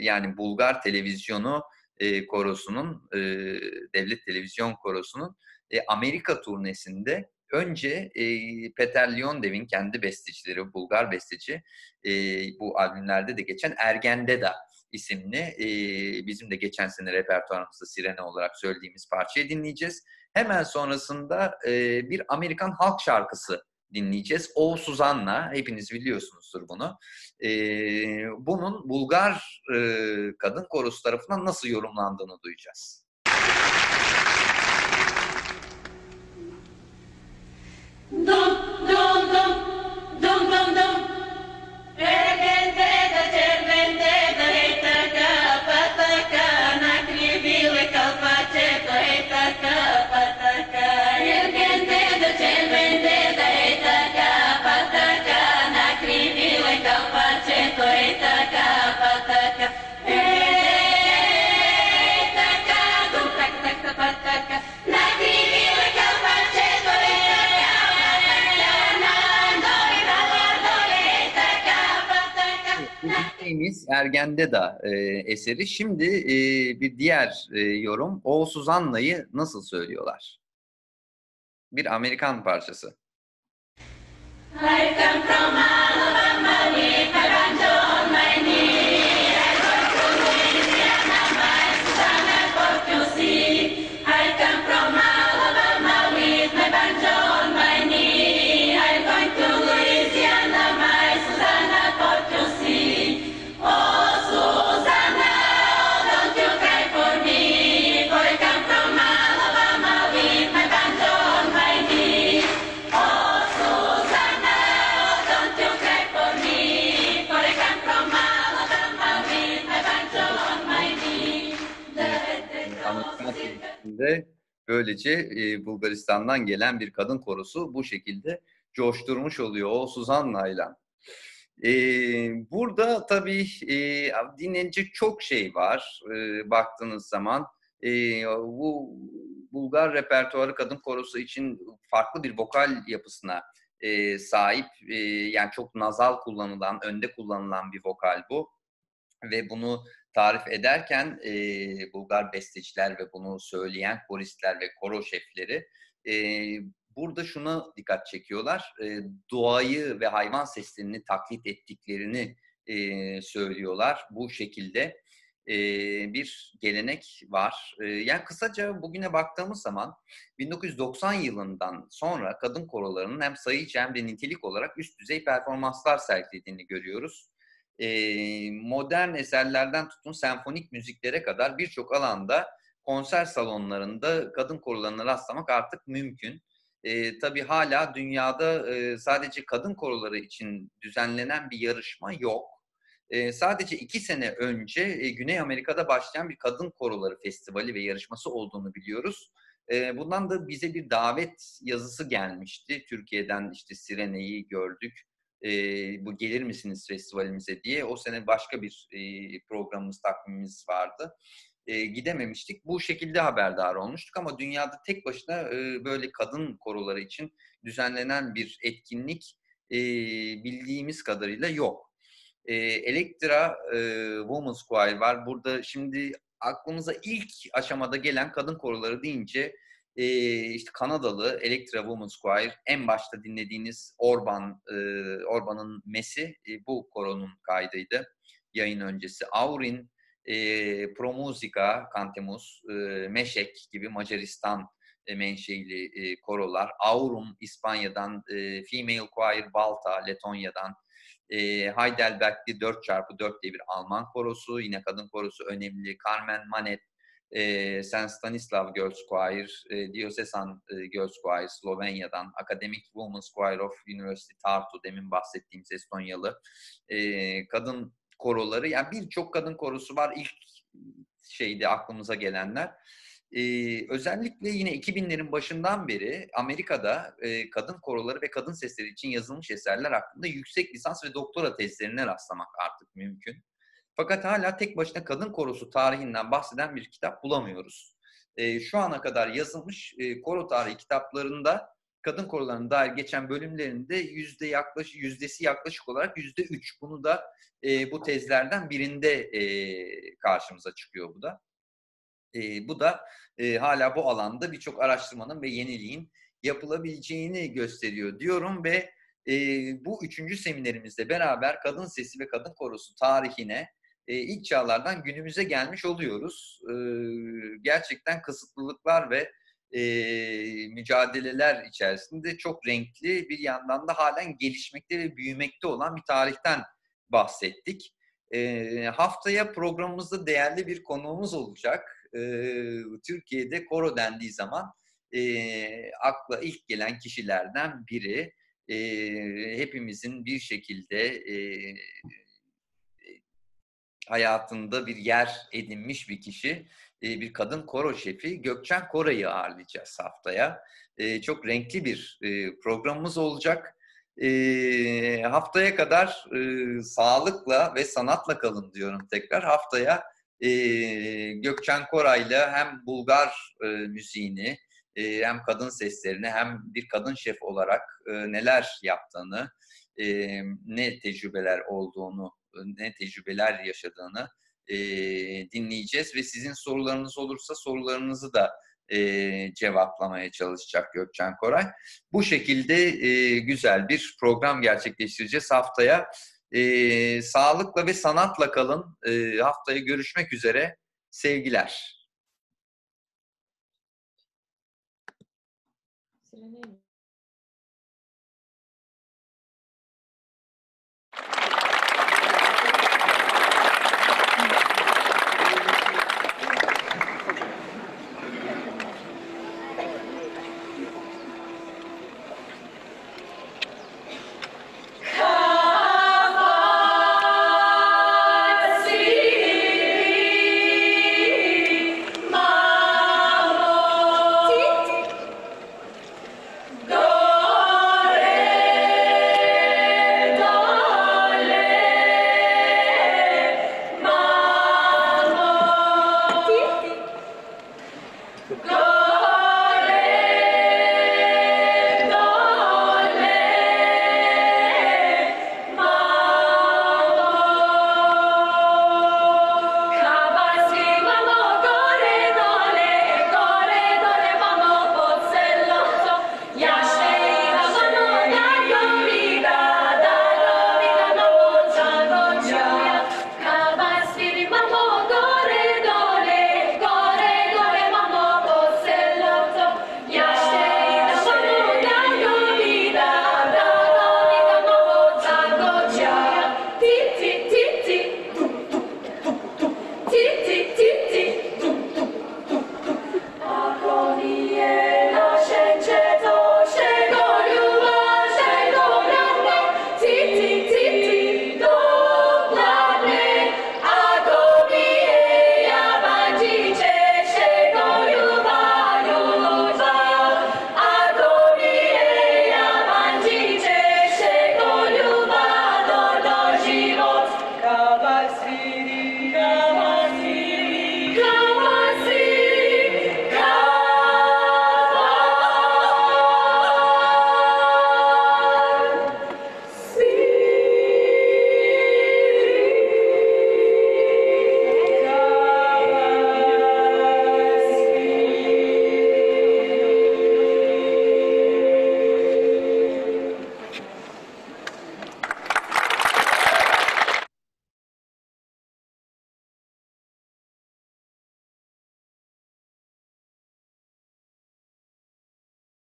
yani Bulgar televizyonu e, korosunun, e, devlet televizyon korosunun e, Amerika turnesinde önce e, Peter Leondev'in kendi bestecileri, Bulgar besteci, e, bu albümlerde de geçen Ergendeda isimli e, bizim de geçen sene repertuarımızda Sirene olarak söylediğimiz parçayı dinleyeceğiz. Hemen sonrasında e, bir Amerikan halk şarkısı dinleyeceğiz. O Suzanna, hepiniz biliyorsunuzdur bunu. E, bunun Bulgar e, kadın korosu tarafından nasıl yorumlandığını duyacağız. No, no, no. Dinlediğimiz Ergen'de de e, eseri. Şimdi e, bir diğer e, yorum. O Suzanna'yı nasıl söylüyorlar? Bir Amerikan parçası. ve böylece e, Bulgaristan'dan gelen bir kadın korosu bu şekilde coşturmuş oluyor o Suzanna'yla. E, burada tabii e, dinlenecek çok şey var e, baktığınız zaman. E, bu Bulgar repertuarı kadın korosu için farklı bir vokal yapısına e, sahip. E, yani çok nazal kullanılan, önde kullanılan bir vokal bu. Ve bunu tarif ederken e, Bulgar besteciler ve bunu söyleyen koristler ve koro şefleri e, burada şuna dikkat çekiyorlar. E, doğayı ve hayvan seslerini taklit ettiklerini e, söylüyorlar. Bu şekilde e, bir gelenek var. E, yani kısaca bugüne baktığımız zaman 1990 yılından sonra kadın korolarının hem sayıca hem de nitelik olarak üst düzey performanslar sergilediğini görüyoruz modern eserlerden tutun senfonik müziklere kadar birçok alanda konser salonlarında kadın korolarına rastlamak artık mümkün. E, tabii hala dünyada e, sadece kadın koroları için düzenlenen bir yarışma yok. E, sadece iki sene önce e, Güney Amerika'da başlayan bir kadın koroları festivali ve yarışması olduğunu biliyoruz. E, bundan da bize bir davet yazısı gelmişti. Türkiye'den işte Sirene'yi gördük e, bu gelir misiniz festivalimize diye. O sene başka bir e, programımız, takvimimiz vardı. E, gidememiştik. Bu şekilde haberdar olmuştuk ama dünyada tek başına e, böyle kadın koroları için düzenlenen bir etkinlik e, bildiğimiz kadarıyla yok. E, Elektra e, Women's Choir var. Burada şimdi aklımıza ilk aşamada gelen kadın koroları deyince e, işte Kanadalı Electra Women's Choir en başta dinlediğiniz Orban e, Orban'ın Mesi e, bu koronun kaydıydı yayın öncesi. Aurin, e, Pro Musica, Cantemus, e, Meşek gibi Macaristan e, menşeili e, korolar. Aurum İspanya'dan, e, Female Choir Balta Letonya'dan, e, Heidelberg'li 4x4 diye bir Alman korosu, yine kadın korosu önemli. Carmen Manet e, St. Stanislav Girls Choir, e, Diocesan e, Girls Choir Slovenya'dan, Academic Women's Choir of University Tartu, demin bahsettiğimiz Estonyalı e, kadın koroları. Yani birçok kadın korosu var ilk şeyde aklımıza gelenler. Ee, özellikle yine 2000'lerin başından beri Amerika'da e, kadın koroları ve kadın sesleri için yazılmış eserler hakkında yüksek lisans ve doktora tezlerine rastlamak artık mümkün. Fakat hala tek başına kadın korosu tarihinden bahseden bir kitap bulamıyoruz. E, şu ana kadar yazılmış e, koro tarihi kitaplarında kadın korolarına dair geçen bölümlerinde yüzde yaklaşık yüzdesi yaklaşık olarak yüzde üç. Bunu da e, bu tezlerden birinde e, karşımıza çıkıyor bu da. E, bu da e, hala bu alanda birçok araştırmanın ve yeniliğin yapılabileceğini gösteriyor diyorum ve e, bu üçüncü seminerimizde beraber kadın sesi ve kadın korosu tarihine e, ilk çağlardan günümüze gelmiş oluyoruz. E, gerçekten kısıtlılıklar ve e, mücadeleler içerisinde çok renkli bir yandan da halen gelişmekte ve büyümekte olan bir tarihten bahsettik. E, haftaya programımızda değerli bir konuğumuz olacak. Türkiye'de koro dendiği zaman akla ilk gelen kişilerden biri. Hepimizin bir şekilde hayatında bir yer edinmiş bir kişi, e, bir kadın koro şefi Gökçen Koray'ı ağırlayacağız haftaya. E, çok renkli bir e, programımız olacak. Haftaya kadar sağlıkla ve sanatla kalın diyorum tekrar. Haftaya Gökçen Koray'la hem Bulgar müziğini, hem kadın seslerini hem bir kadın şef olarak neler yaptığını, ne tecrübeler olduğunu ne tecrübeler yaşadığını e, dinleyeceğiz ve sizin sorularınız olursa sorularınızı da e, cevaplamaya çalışacak Gökçen Koray. Bu şekilde e, güzel bir program gerçekleştireceğiz haftaya. E, sağlıkla ve sanatla kalın. E, haftaya görüşmek üzere. Sevgiler. Sireneyim.